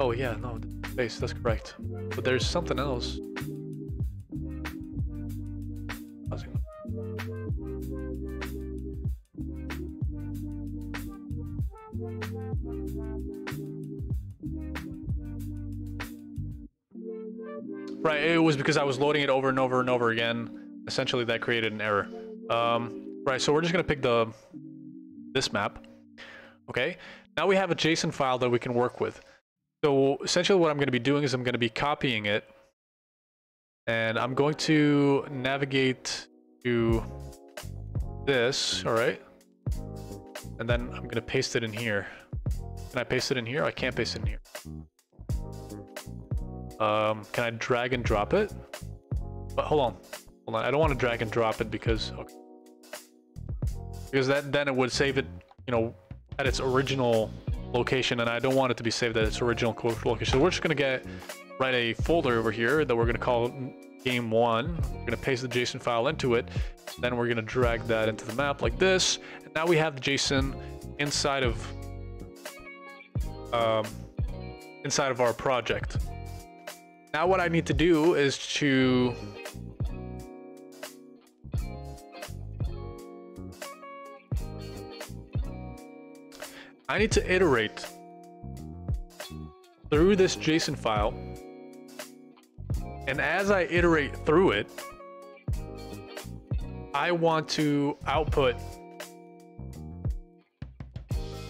Oh yeah, no, base, that's correct. But there's something else. Right, it was because I was loading it over and over and over again. Essentially, that created an error. Um, right, so we're just gonna pick the this map. Okay, now we have a JSON file that we can work with. So essentially what I'm going to be doing is I'm going to be copying it and I'm going to navigate to this, all right? And then I'm going to paste it in here. Can I paste it in here? I can't paste it in here. Um, can I drag and drop it? But hold on, hold on. I don't want to drag and drop it because okay. Because that then it would save it, you know, at its original location, and I don't want it to be saved at its original location. So we're just gonna get write a folder over here that we're gonna call game one. We're gonna paste the JSON file into it. Then we're gonna drag that into the map like this. And now we have the JSON inside of um, inside of our project. Now what I need to do is to I need to iterate through this JSON file. And as I iterate through it, I want to output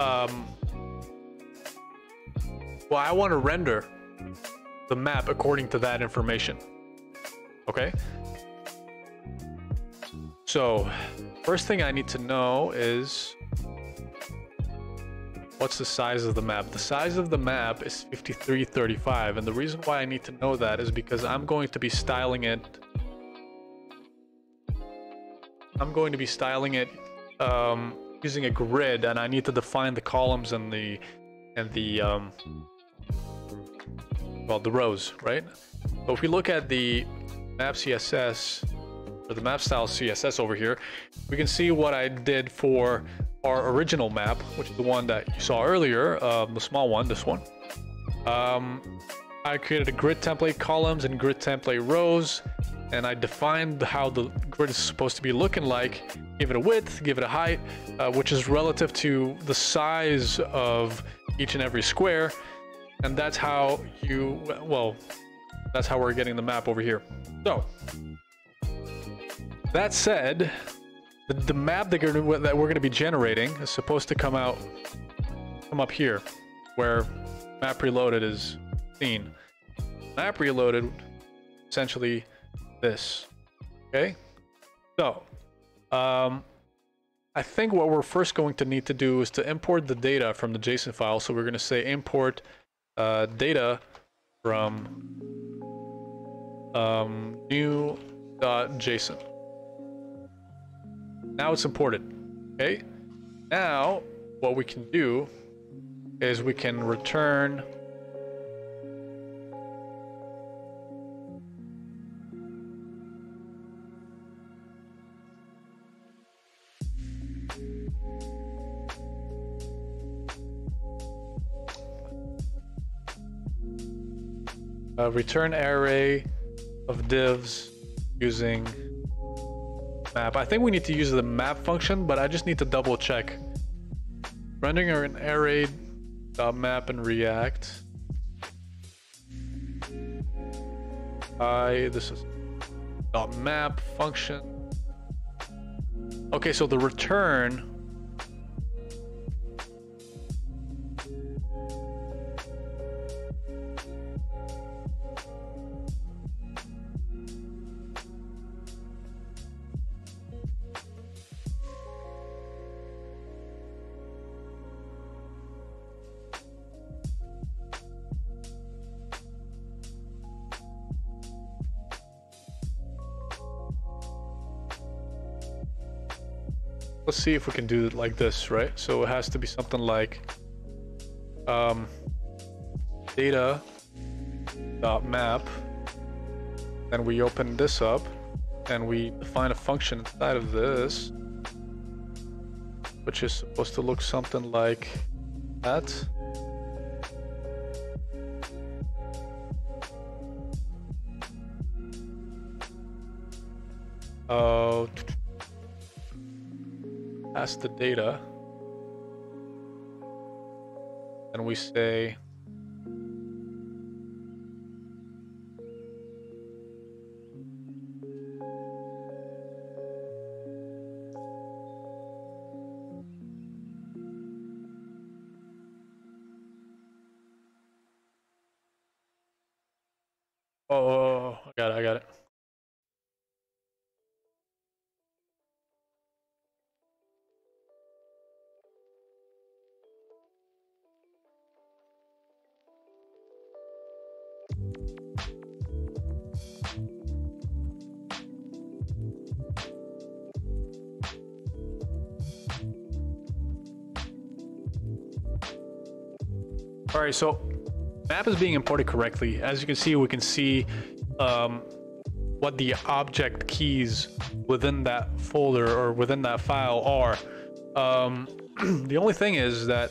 um, well, I want to render the map according to that information. Okay? So, first thing I need to know is what's the size of the map? The size of the map is 5335, and the reason why I need to know that is because I'm going to be styling it. I'm going to be styling it um, using a grid, and I need to define the columns and the and the um, well, the rows, right? But if we look at the map CSS, or the map style CSS over here, we can see what I did for our original map, which is the one that you saw earlier, um, the small one, this one. Um, I created a grid template columns and grid template rows, and I defined how the grid is supposed to be looking like, give it a width, give it a height, uh, which is relative to the size of each and every square, and that's how you, well, that's how we're getting the map over here. So, that said, the, the map that, we're, that we're going to be generating is supposed to come out, come up here, where map reloaded is seen. Map reloaded, essentially this, okay? So, um, I think what we're first going to need to do is to import the data from the JSON file. So we're going to say import uh, data from um, new.json. Now it's imported. Okay. Now what we can do is we can return uh, return array of divs using map. I think we need to use the map function, but I just need to double check. Rendering an array map and React. I this is dot map function. Okay, so the return let's see if we can do it like this, right? So it has to be something like um, data dot map, and we open this up, and we define a function inside of this, which is supposed to look something like that. Uh, pass the data and we say so map is being imported correctly. As you can see, we can see um, what the object keys within that folder or within that file are. Um, the only thing is that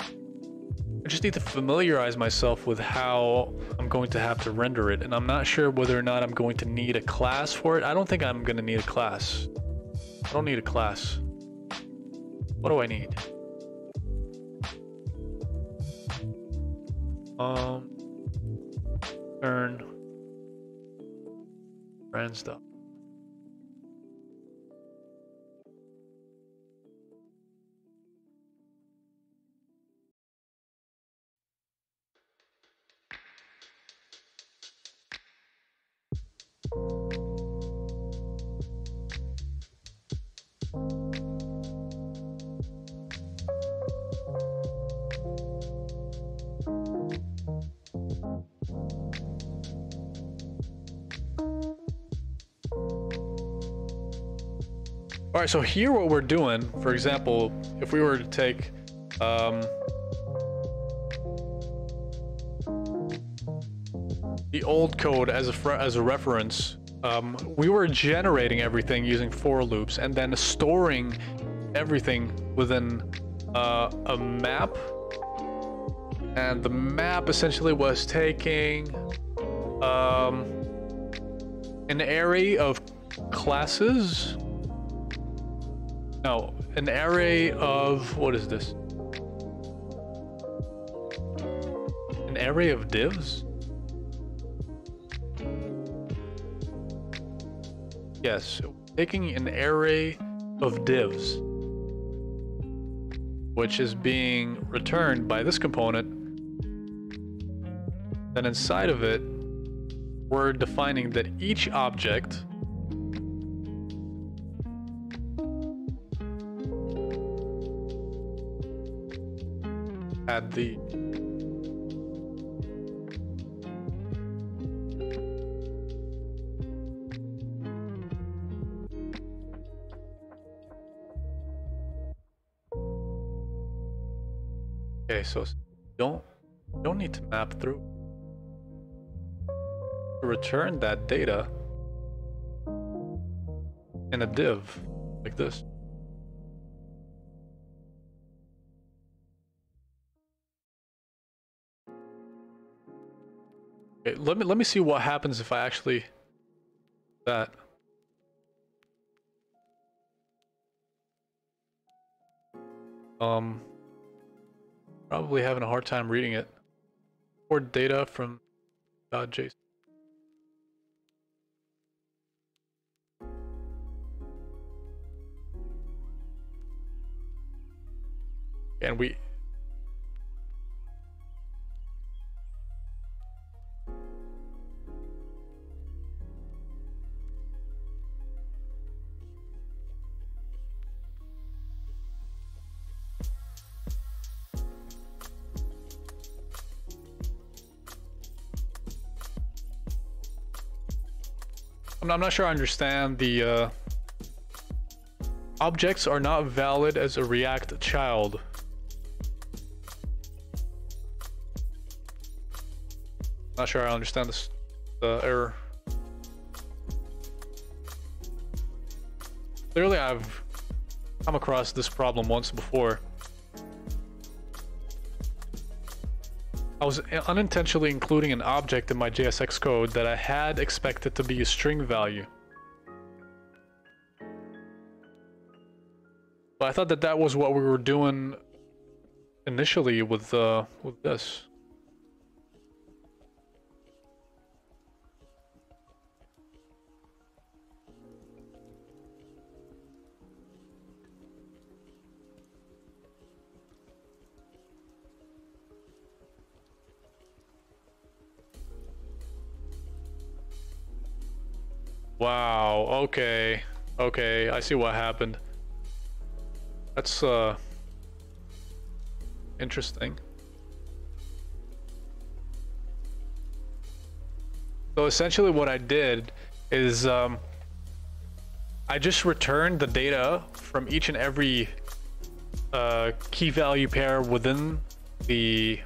I just need to familiarize myself with how I'm going to have to render it, and I'm not sure whether or not I'm going to need a class for it. I don't think I'm going to need a class. I don't need a class. What do I need? Um, turn, brand stuff. All right, so here what we're doing, for example, if we were to take, um, the old code as a as a reference, um, we were generating everything using for loops and then storing everything within uh, a map. And the map essentially was taking um, an array of classes no, an array of what is this? An array of divs? Yes, taking an array of divs, which is being returned by this component. Then inside of it, we're defining that each object the Okay, so don't don't need to map through. To return that data in a div like this. Okay, let me let me see what happens if I actually that. Um, probably having a hard time reading it. Or data from .json. And we I'm I'm not sure I understand the uh, objects are not valid as a React child. Not sure I understand this uh, error. Clearly I've come across this problem once before. Was unintentionally including an object in my JSX code that I had expected to be a string value. But I thought that that was what we were doing initially with uh, with this. Wow, okay. Okay, I see what happened. That's, uh... Interesting. So essentially what I did is, um... I just returned the data from each and every uh, key value pair within the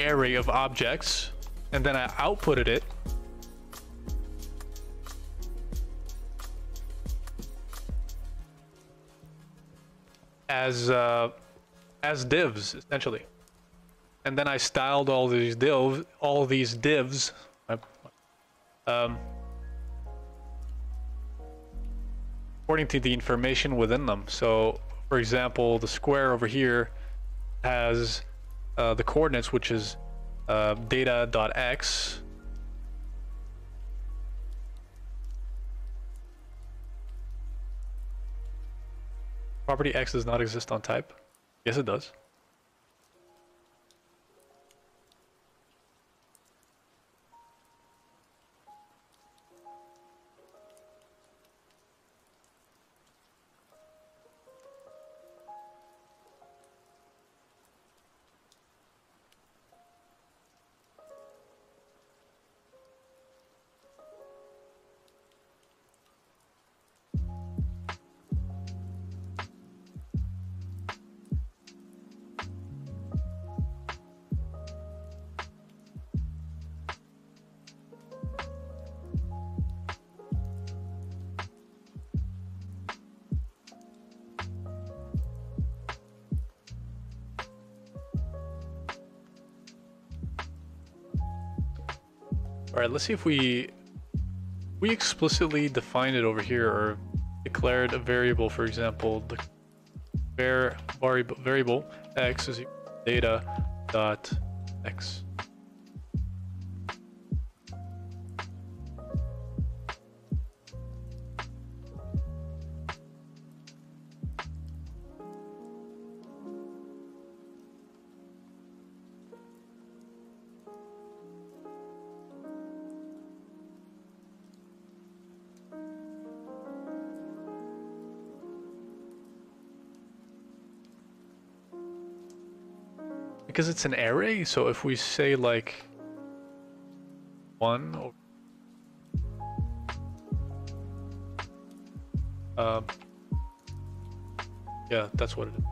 array of objects and then I outputted it as uh, as divs essentially. And then I styled all these divs all these divs. Um, according to the information within them. So for example the square over here has uh, the coordinates which is uh, data.x property x does not exist on type? Yes it does right, let's see if we we explicitly defined it over here or declared a variable, for example, the var variable variable x is data dot x. it's an array so if we say like one or um yeah that's what it is.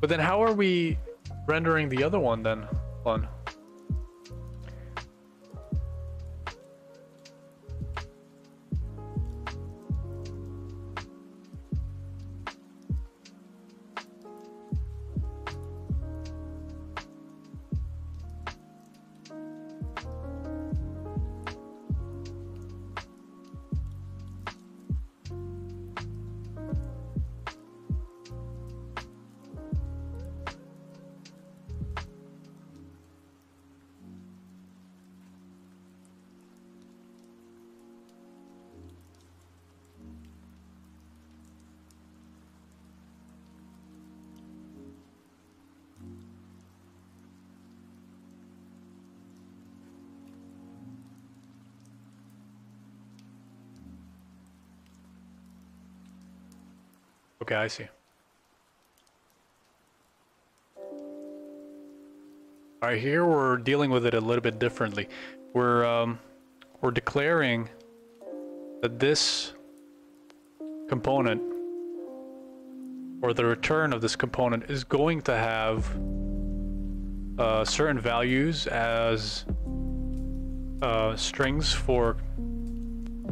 But then how are we rendering the other one then one Okay, I see. All right, here we're dealing with it a little bit differently. We're um, we're declaring that this component or the return of this component is going to have uh, certain values as uh, strings for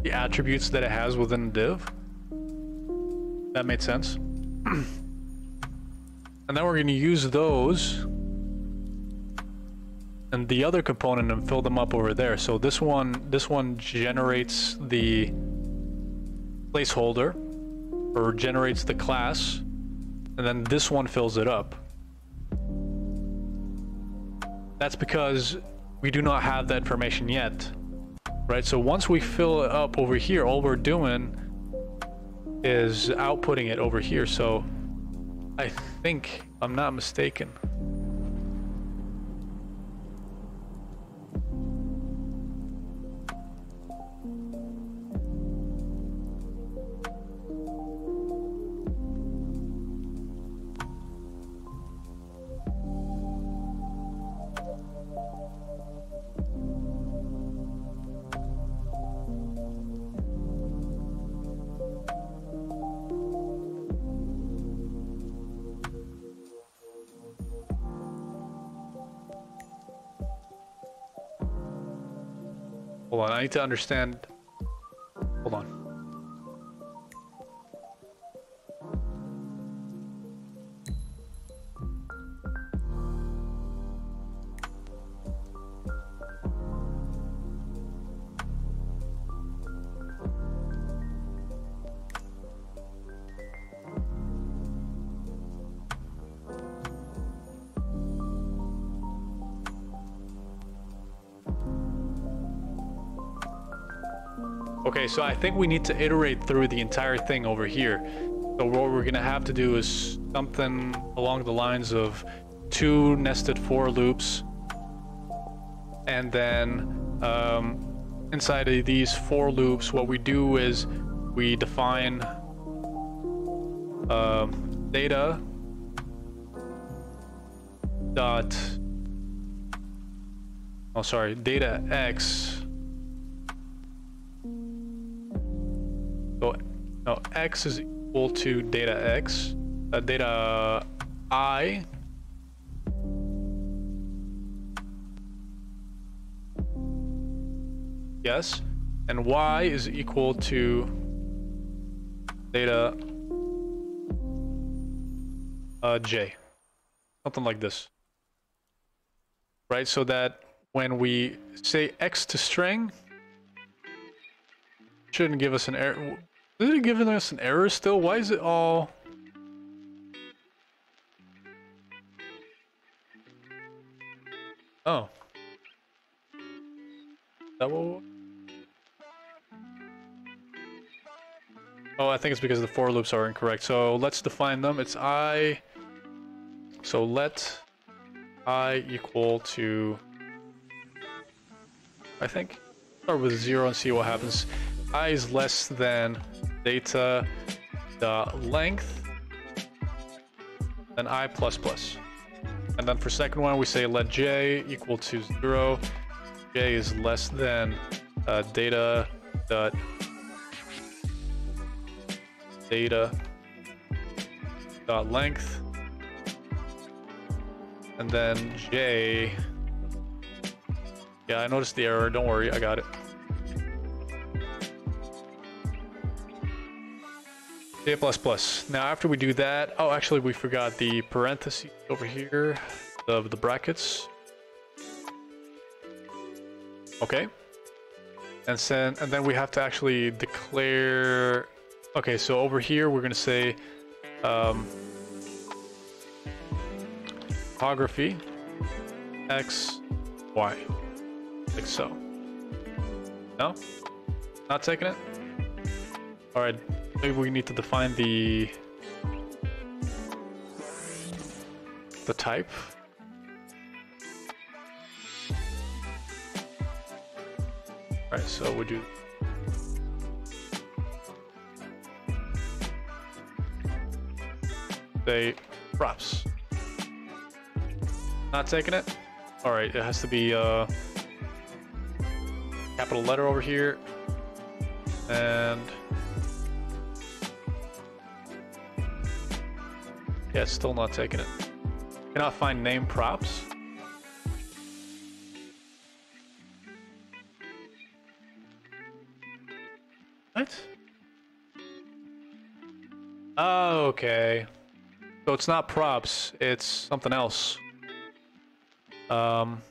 the attributes that it has within the div. That made sense. and then we're going to use those and the other component and fill them up over there. So this one, this one generates the placeholder or generates the class, and then this one fills it up. That's because we do not have that information yet, right? So once we fill it up over here, all we're doing is outputting it over here. So I think I'm not mistaken. Need to understand. Okay, so I think we need to iterate through the entire thing over here. So what we're gonna have to do is something along the lines of two nested for loops. And then um, inside of these for loops, what we do is we define um, data dot oh sorry data x x is equal to data x, uh, data i. Yes, and y is equal to data uh, j, something like this. Right, so that when we say x to string, shouldn't give us an error. Is it giving us an error still? Why is it all... Oh. That. Oh, I think it's because the for loops are incorrect. So let's define them. It's i. So let i equal to. I think start with zero and see what happens. i is less than data length then i plus plus. And then for second one we say let j equal to zero. J is less than uh, data dot data dot length. And then j yeah i noticed the error. Don't worry i got it Plus Now after we do that, oh actually we forgot the parentheses over here of the brackets. Okay. And then and then we have to actually declare Okay, so over here we're gonna say um, topography x y like so. No? Not taking it? Alright, maybe we need to define the the type. Alright, so we do say props. Not taking it? Alright, it has to be uh capital letter over here. And Yeah, still not taking it. Cannot find name props. What? Oh, okay. So it's not props, it's something else. Um...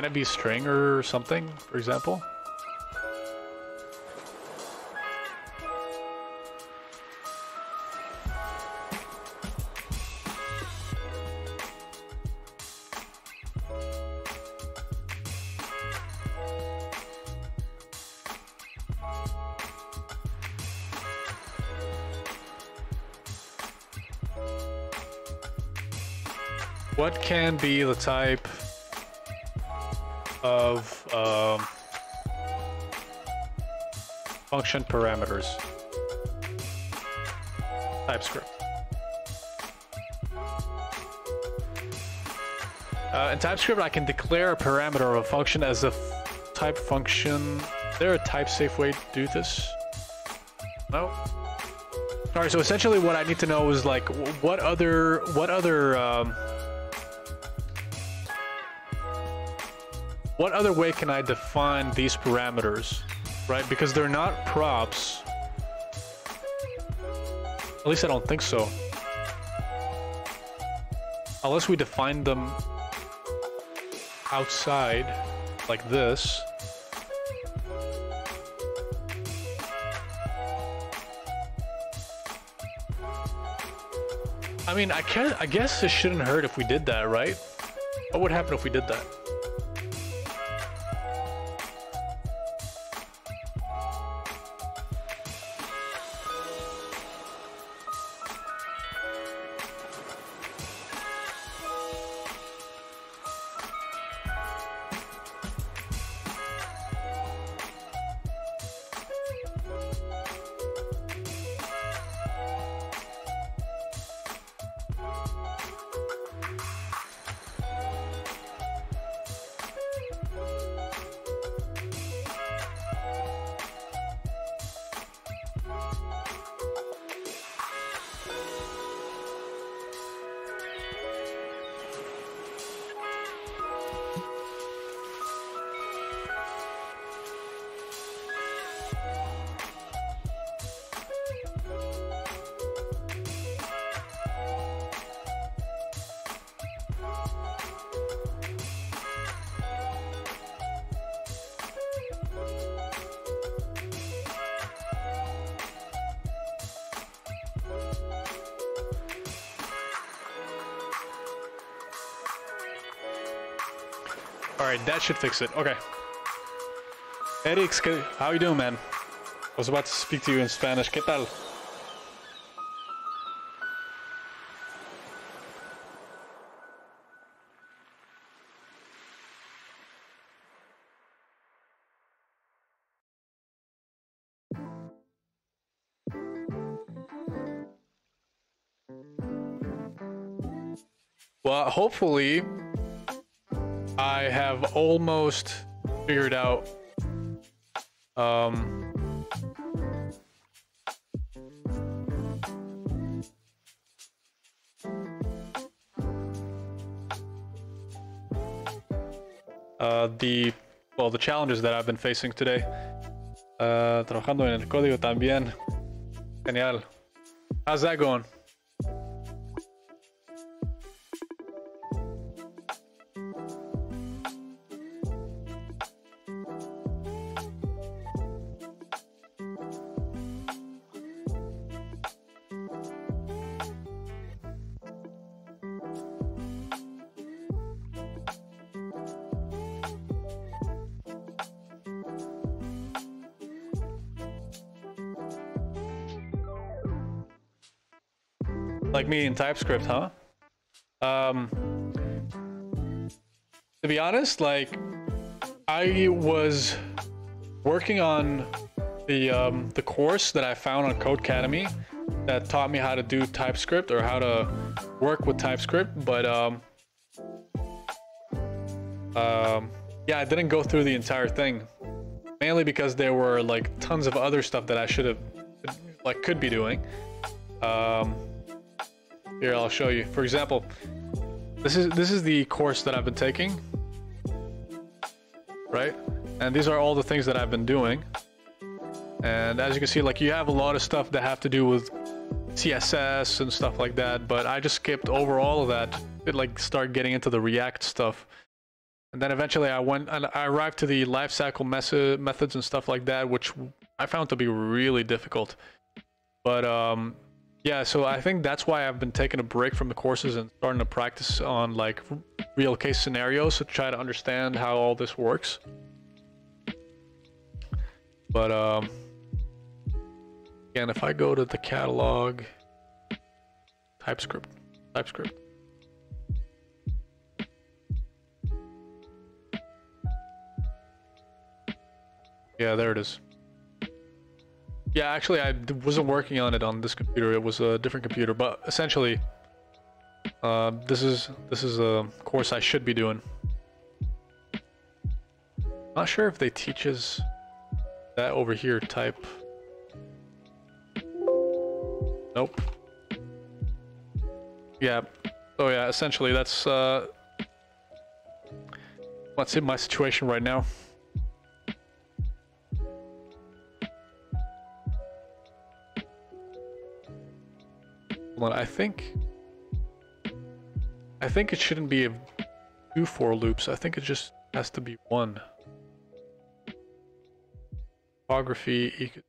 Can it be string or something, for example? What can be the type of um, function parameters. TypeScript. Uh, in TypeScript, I can declare a parameter of a function as a type function. Is there a type safe way to do this? No. All right. So essentially, what I need to know is like, what other, what other, um, what other way can I define these parameters, right? Because they're not props. At least I don't think so. Unless we define them outside like this. I mean, I can I guess it shouldn't hurt if we did that, right? What would happen if we did that? That should fix it. Okay. Eric, how you doing, man? I was about to speak to you in Spanish. ¿Qué tal? Well, hopefully, have almost figured out. Um, uh, the well, the challenges that I've been facing today. Uh, trabajando en el código también. Genial. How's that going? Me in TypeScript, huh? Um, to be honest, like I was working on the um, the course that I found on Codecademy that taught me how to do TypeScript or how to work with TypeScript, but um, um, yeah, I didn't go through the entire thing, mainly because there were like tons of other stuff that I should have like could be doing. Um, here, I'll show you. For example, this is this is the course that I've been taking, right? And these are all the things that I've been doing. And as you can see, like you have a lot of stuff that have to do with CSS and stuff like that, but I just skipped over all of that. It like start getting into the React stuff. And then eventually I went and I arrived to the lifecycle method methods and stuff like that, which I found to be really difficult. But um yeah, so I think that's why I've been taking a break from the courses and starting to practice on like real case scenarios to try to understand how all this works. But um again, if I go to the catalog TypeScript, TypeScript. Yeah, there it is. Yeah, actually, I wasn't working on it on this computer. It was a different computer, but essentially, Uh, this is this is a course I should be doing. Not sure if they teaches that over here type. Nope. Yeah. Oh yeah. Essentially, that's uh, what's in my situation right now. I think I think it shouldn't be two for loops. I think it just has to be one. Topography equal,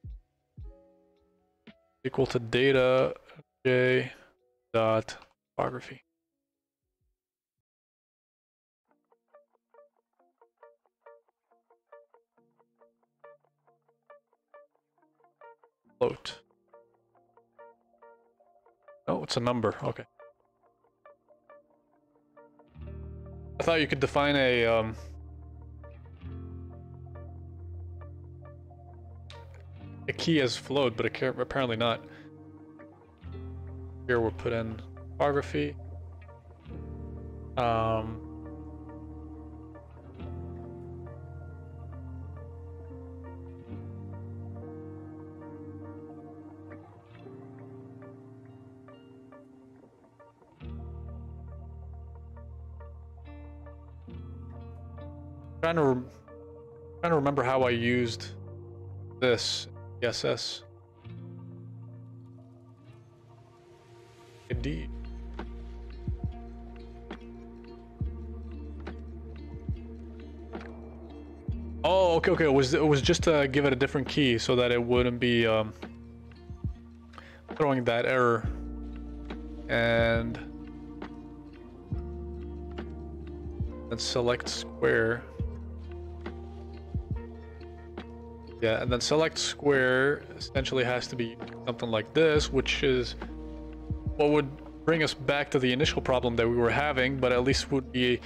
equal to data j dot topography. Float. Oh, it's a number. Okay. I thought you could define a um, a key as float, but apparently not. Here we'll put in topography. Um, trying to trying to remember how I used this SS. Indeed. Oh, okay, okay. It was it was just to give it a different key so that it wouldn't be um, throwing that error. And then select square. Yeah, and then select square essentially has to be something like this, which is what would bring us back to the initial problem that we were having, but at least would be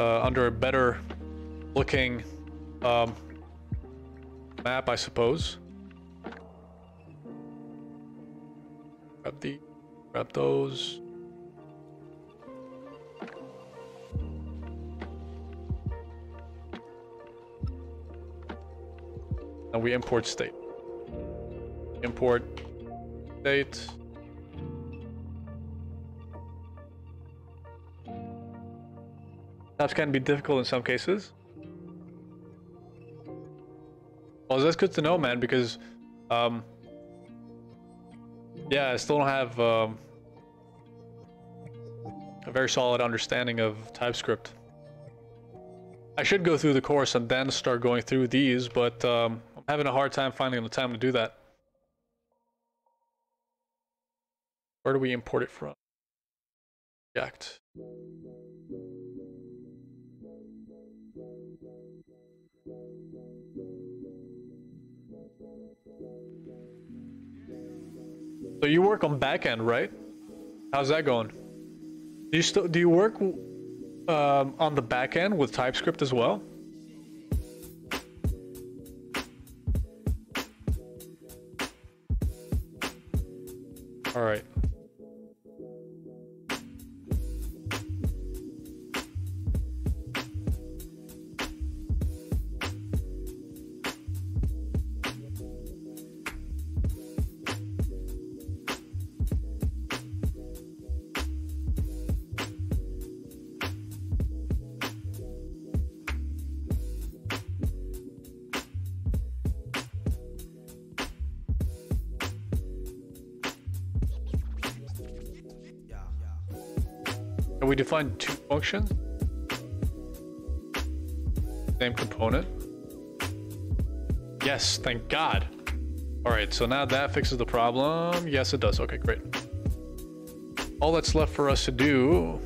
uh, under a better looking um, map, I suppose. Grab the, grab those. We import state. Import state. Tabs can be difficult in some cases. Well, that's good to know, man, because, um, yeah, I still don't have um, a very solid understanding of TypeScript. I should go through the course and then start going through these, but um, having a hard time finding the time to do that. Where do we import it from? React. So you work on backend, right? How's that going? Do you still do you work um, on the backend with TypeScript as well? All right. We define two functions? Same component? Yes, thank God. All right, so now that fixes the problem. Yes, it does. Okay, great. All that's left for us to do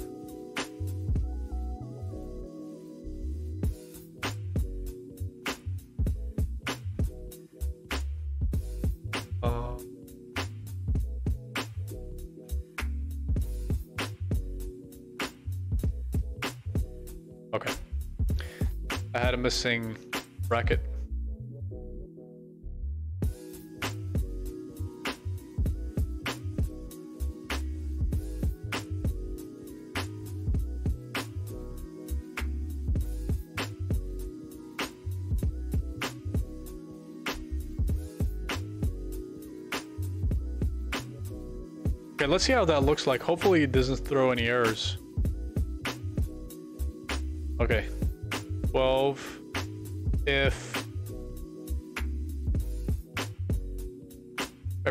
menacing racket. Okay, let's see how that looks like. Hopefully it doesn't throw any errors.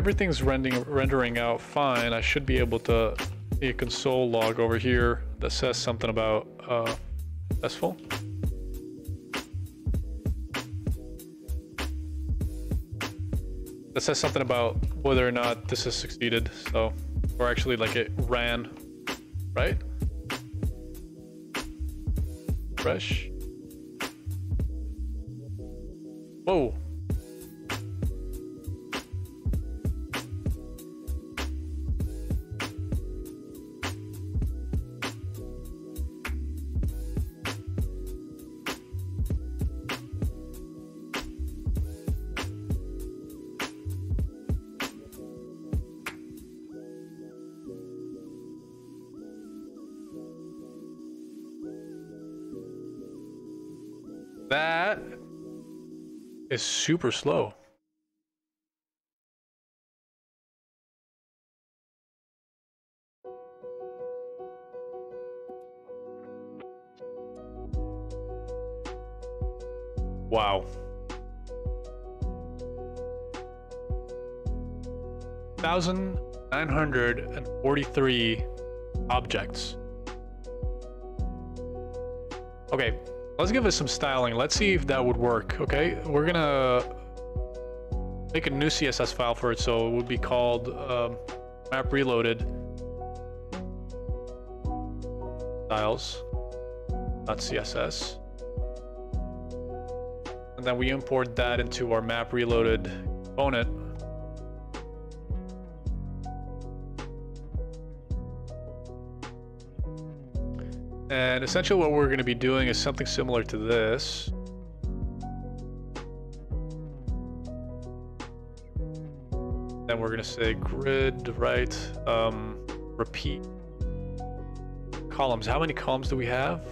Everything's rendering, rendering out fine, I should be able to see a console log over here that says something about uh, successful. That says something about whether or not this has succeeded. So, or actually like it ran, right? Fresh. That is super slow. Wow. Thousand nine hundred and forty-three objects. Okay, let's give it some styling. Let's see if that would work. Okay, we're gonna make a new CSS file for it, so it would be called um, map reloaded styles .css, and then we import that into our map reloaded component. Essentially what we're going to be doing is something similar to this. Then we're going to say grid, right, um, repeat columns. How many columns do we have?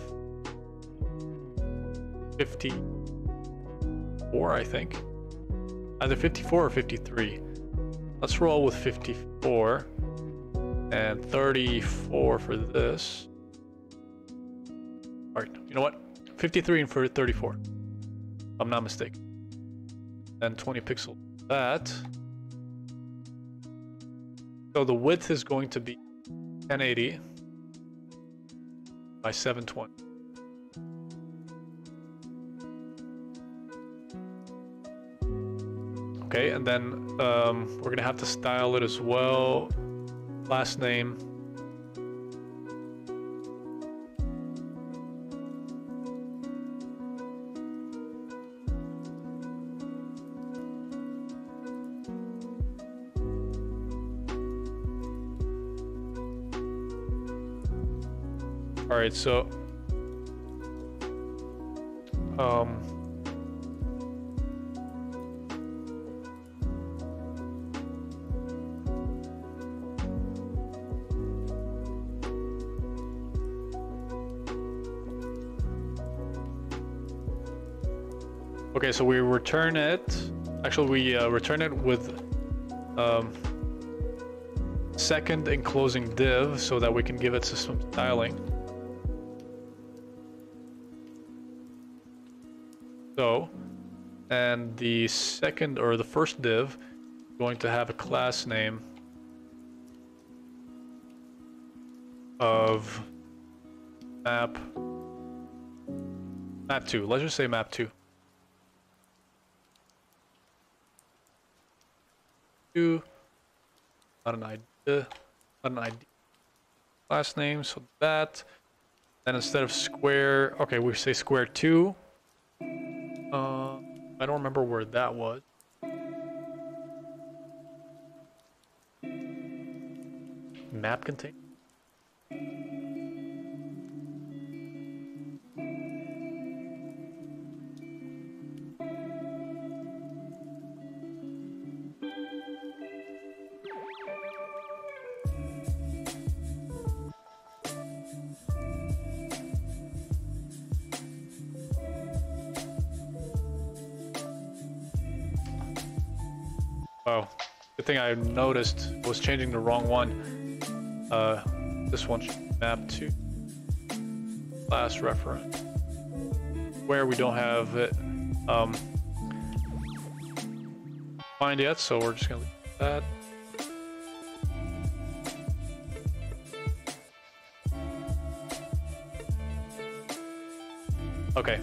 54, I think. Either 54 or 53. Let's roll with 54 and 34 for this. Know what? 53 and for 34. I'm not mistaken. And 20 pixels. That. So the width is going to be 1080 by 720. Okay, and then um, we're gonna have to style it as well. Last name. All right, so um Okay, so we return it. Actually, we uh, return it with um, second enclosing div so that we can give it some styling. The second or the first div going to have a class name of map map 2. Let's just say map 2. Two, not an idea, not an ID. Last name, so that. Then instead of square, okay, we say square 2. Uh, I don't remember where that was. Map contain. Thing I noticed was changing the wrong one. uh, this one should map to class reference where we don't have it um, find yet, so we're just gonna leave that. Okay.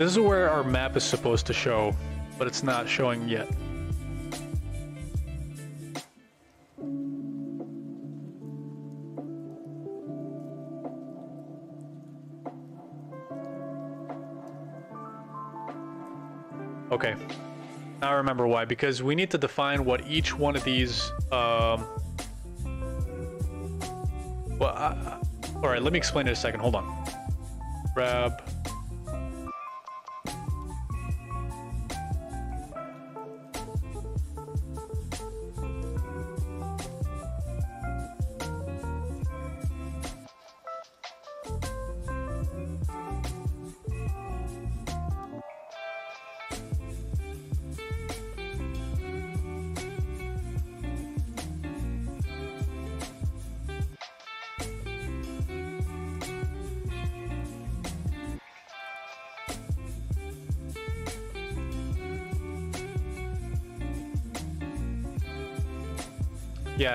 This is where our map is supposed to show, but it's not showing yet. Okay. Now I remember why. Because we need to define what each one of these. Um, well, I, I- all right. Let me explain it a second. Hold on. Grab.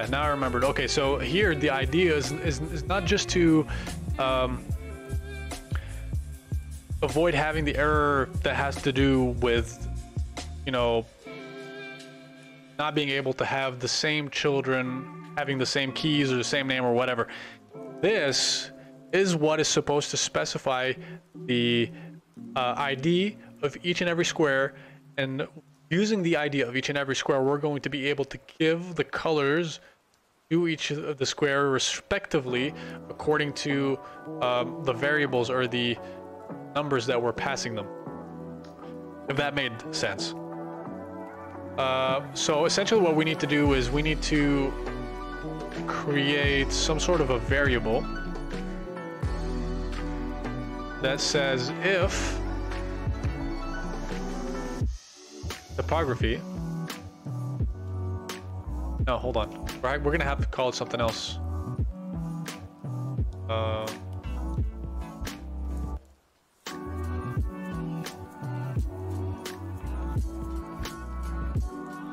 Now I remembered. Okay, so here the idea is is, is not just to um, avoid having the error that has to do with, you know, not being able to have the same children having the same keys or the same name or whatever. This is what is supposed to specify the uh, ID of each and every square and using the ID of each and every square we're going to be able to give the colors to each of the square respectively according to um, the variables or the numbers that we're passing them. If that made sense. Uh, so essentially what we need to do is we need to create some sort of a variable that says if topography no hold on right we're gonna have to call it something else. Uh,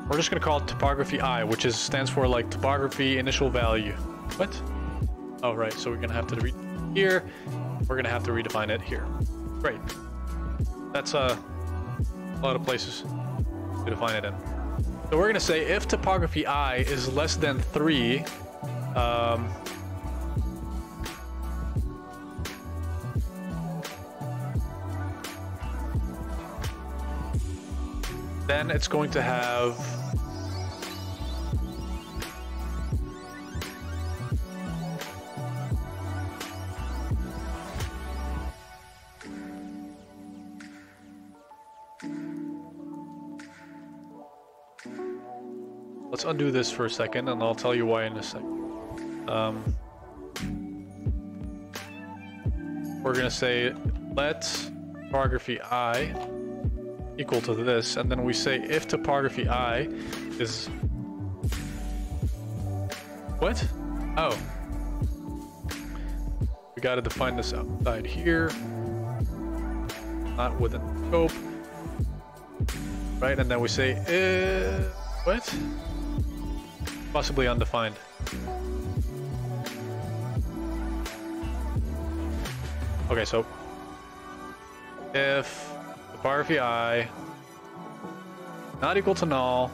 we're just gonna call it topography i which is stands for like topography initial value. What? Oh right so we're gonna have to read here. We're gonna have to redefine it here. Great. That's uh, a lot of places to define it in. So we're gonna say if topography i is less than three, um, then it's going to have Let's undo this for a second, and I'll tell you why in a second. Um, we're gonna say let topography i equal to this, and then we say if topography i is what? Oh, we gotta define this outside here, not within scope, right? And then we say if what? Possibly undefined. Okay, so if topography i not equal to null,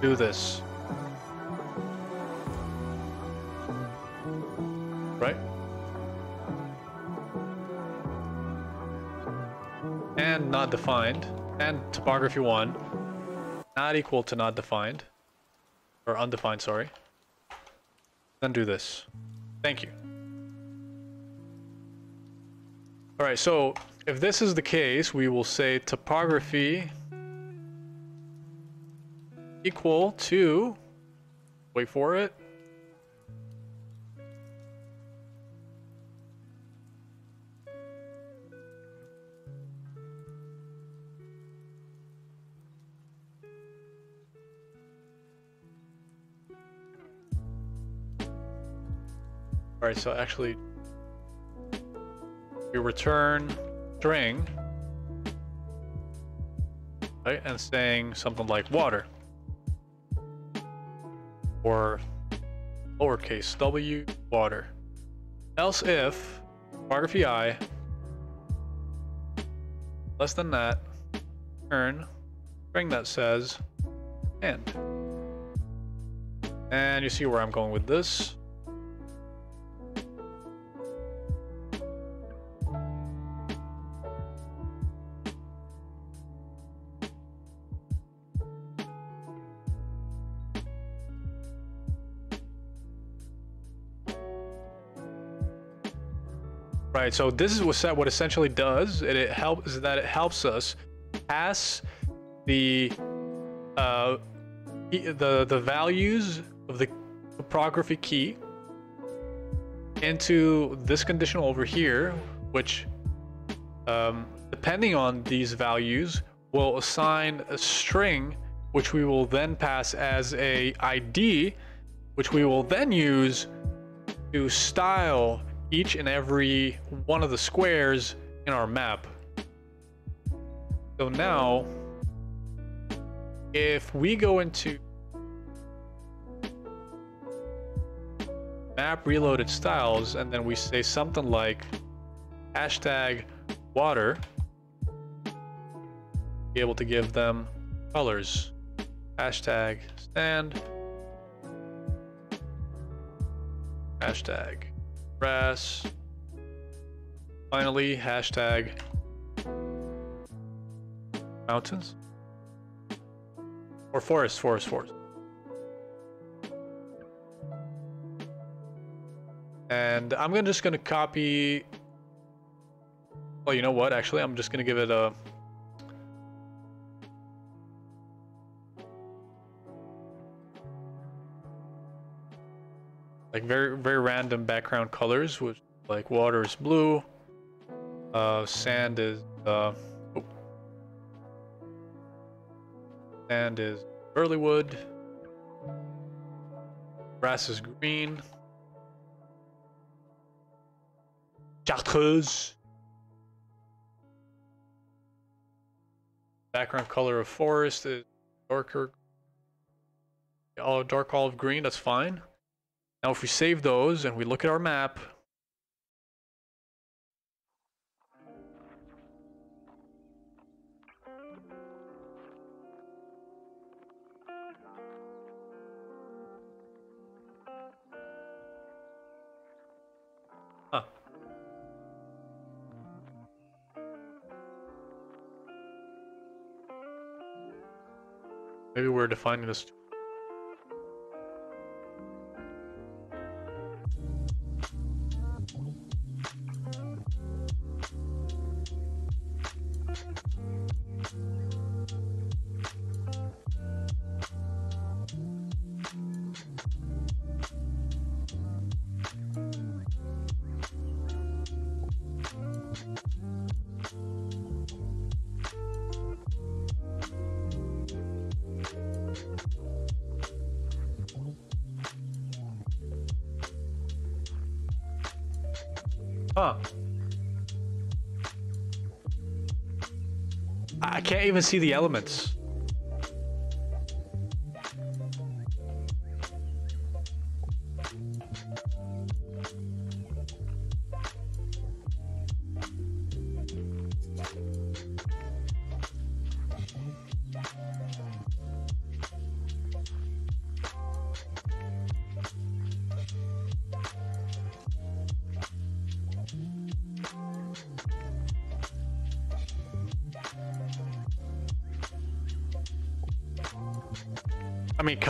do this. Right? And not defined. And topography 1 not equal to not defined. Or undefined, sorry. Then do this. Thank you. Alright, so if this is the case, we will say topography equal to, wait for it, so actually, we return string, right, and saying something like water, or lowercase w water. Else if topography i less than that, turn string that says and. And you see where I'm going with this. Right, so this is what what essentially does. It, it helps that it helps us pass the uh, the the values of the topography key into this conditional over here, which um, depending on these values will assign a string which we will then pass as a ID, which we will then use to style each and every one of the squares in our map. So now, if we go into map reloaded styles and then we say something like hashtag water, be able to give them colors. Hashtag sand. Hashtag grass. Finally, hashtag mountains. Or forest, forest, forest. And I'm gonna just gonna copy. Well, you know what? Actually, I'm just gonna give it a. Like very very random background colors, which like water is blue, uh, sand is uh, oh. sand is burlywood, grass is green. Chartreuse. Background color of forest is darker. Oh, dark olive green, that's fine. Now if we save those and we look at our map. Maybe we're defining this. I can't even see the elements.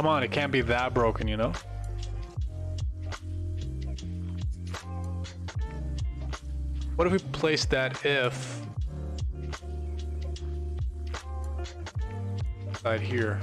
On, it can't be that broken, you know? What if we place that if Right here?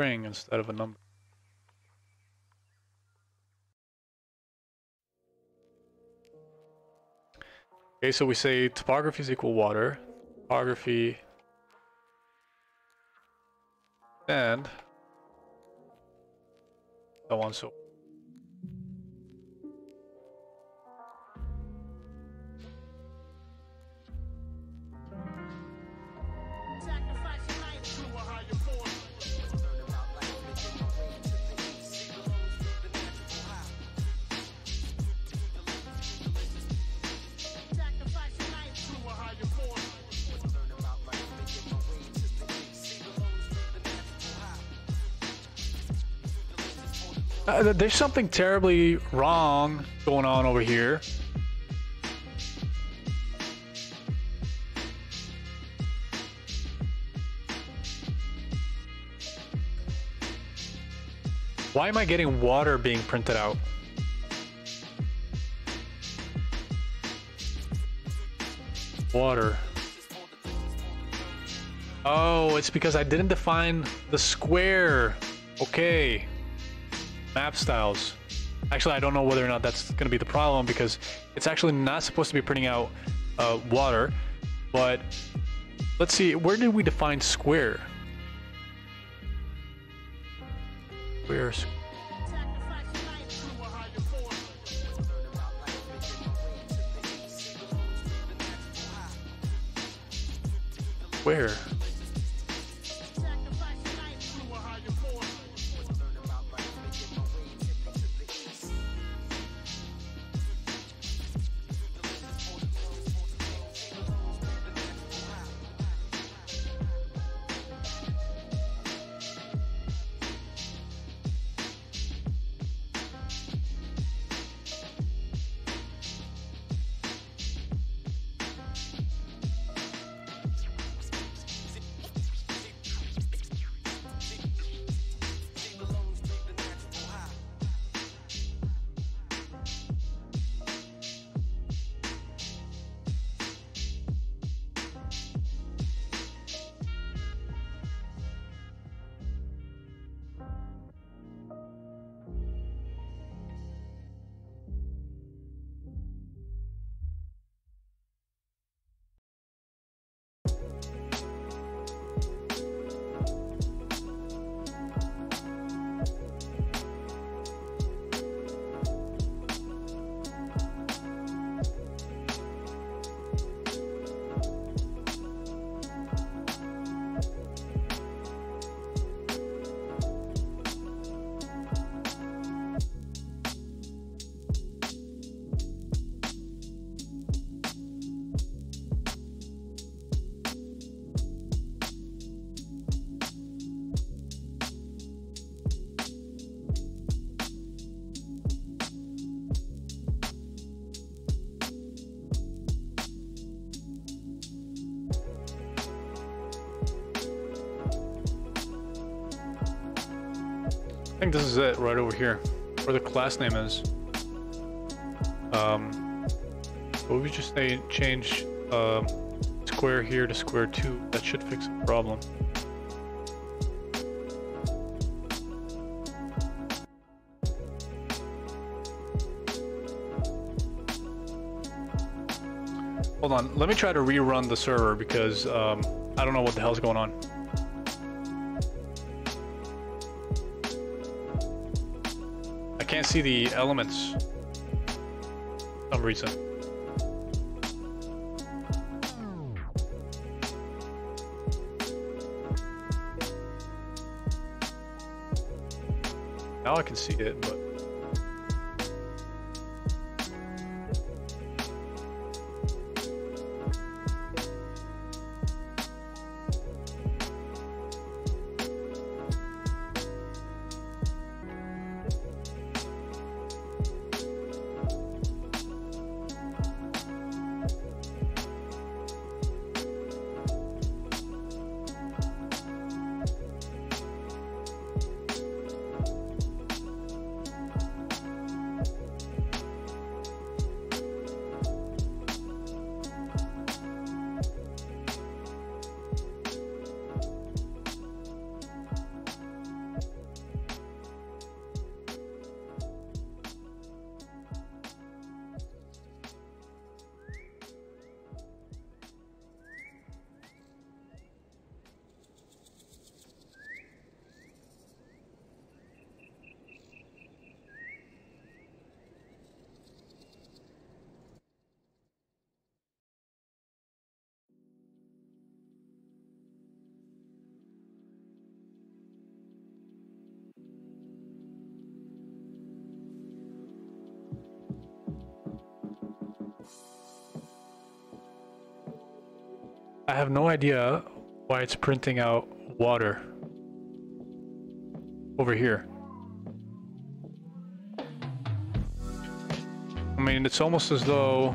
String instead of a number. Okay, so we say topography is equal water. Topography and so on so there's something terribly wrong going on over here. Why am I getting water being printed out? Water. Oh, it's because I didn't define the square. Okay map styles. Actually, I don't know whether or not that's going to be the problem because it's actually not supposed to be printing out uh, water. But let's see, where did we define square? Think this is it right over here, where the class name is. Um, what we just say change uh, square here to square two. That should fix the problem. Hold on, let me try to rerun the server because um, I don't know what the hell's going on. See the elements some reason. Now I can see it, but... have no idea why it's printing out water over here. I mean, it's almost as though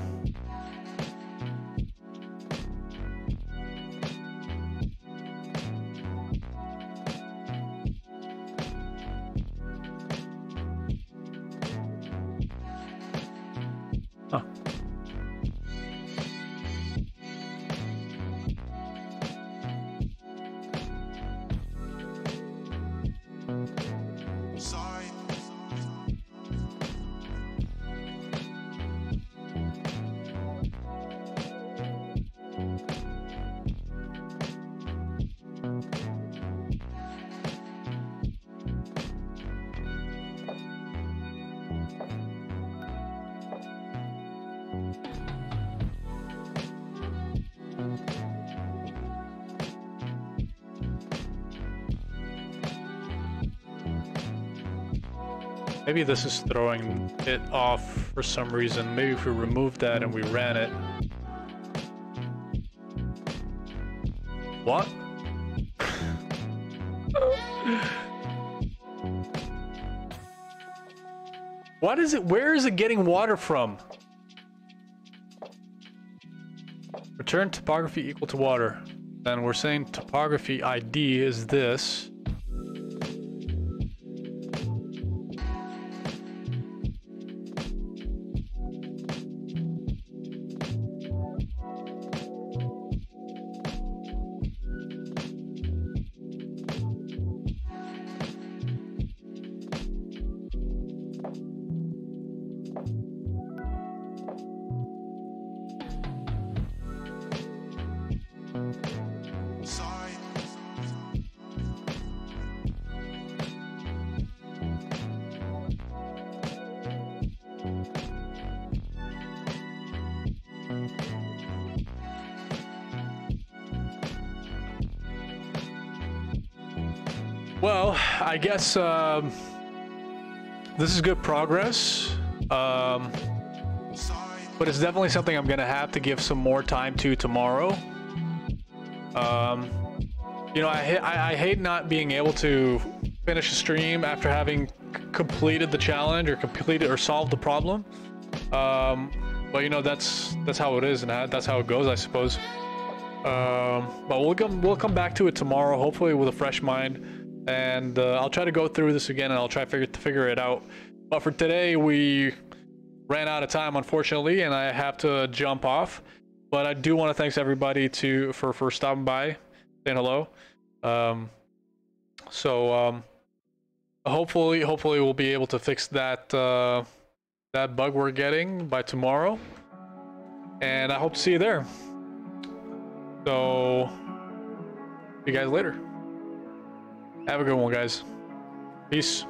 Maybe this is throwing it off for some reason. Maybe if we removed that and we ran it. What? what is it? Where is it getting water from? Return topography equal to water. Then we're saying topography ID is this. Guess um, this is good progress, um, but it's definitely something I'm gonna have to give some more time to tomorrow. Um, you know, I, I I hate not being able to finish a stream after having completed the challenge or completed or solved the problem. Um, but you know, that's that's how it is, and that's how it goes, I suppose. Um, but we'll come we'll come back to it tomorrow, hopefully with a fresh mind, and uh, I'll try to go through this again and I'll try to figure to figure it out. But for today, we ran out of time, unfortunately, and I have to jump off. But I do want to thanks everybody to for for stopping by, saying hello. Um, so um, hopefully, hopefully we'll be able to fix that uh, that bug we're getting by tomorrow, and I hope to see you there. So, see you guys later. Have a good one, guys. Peace.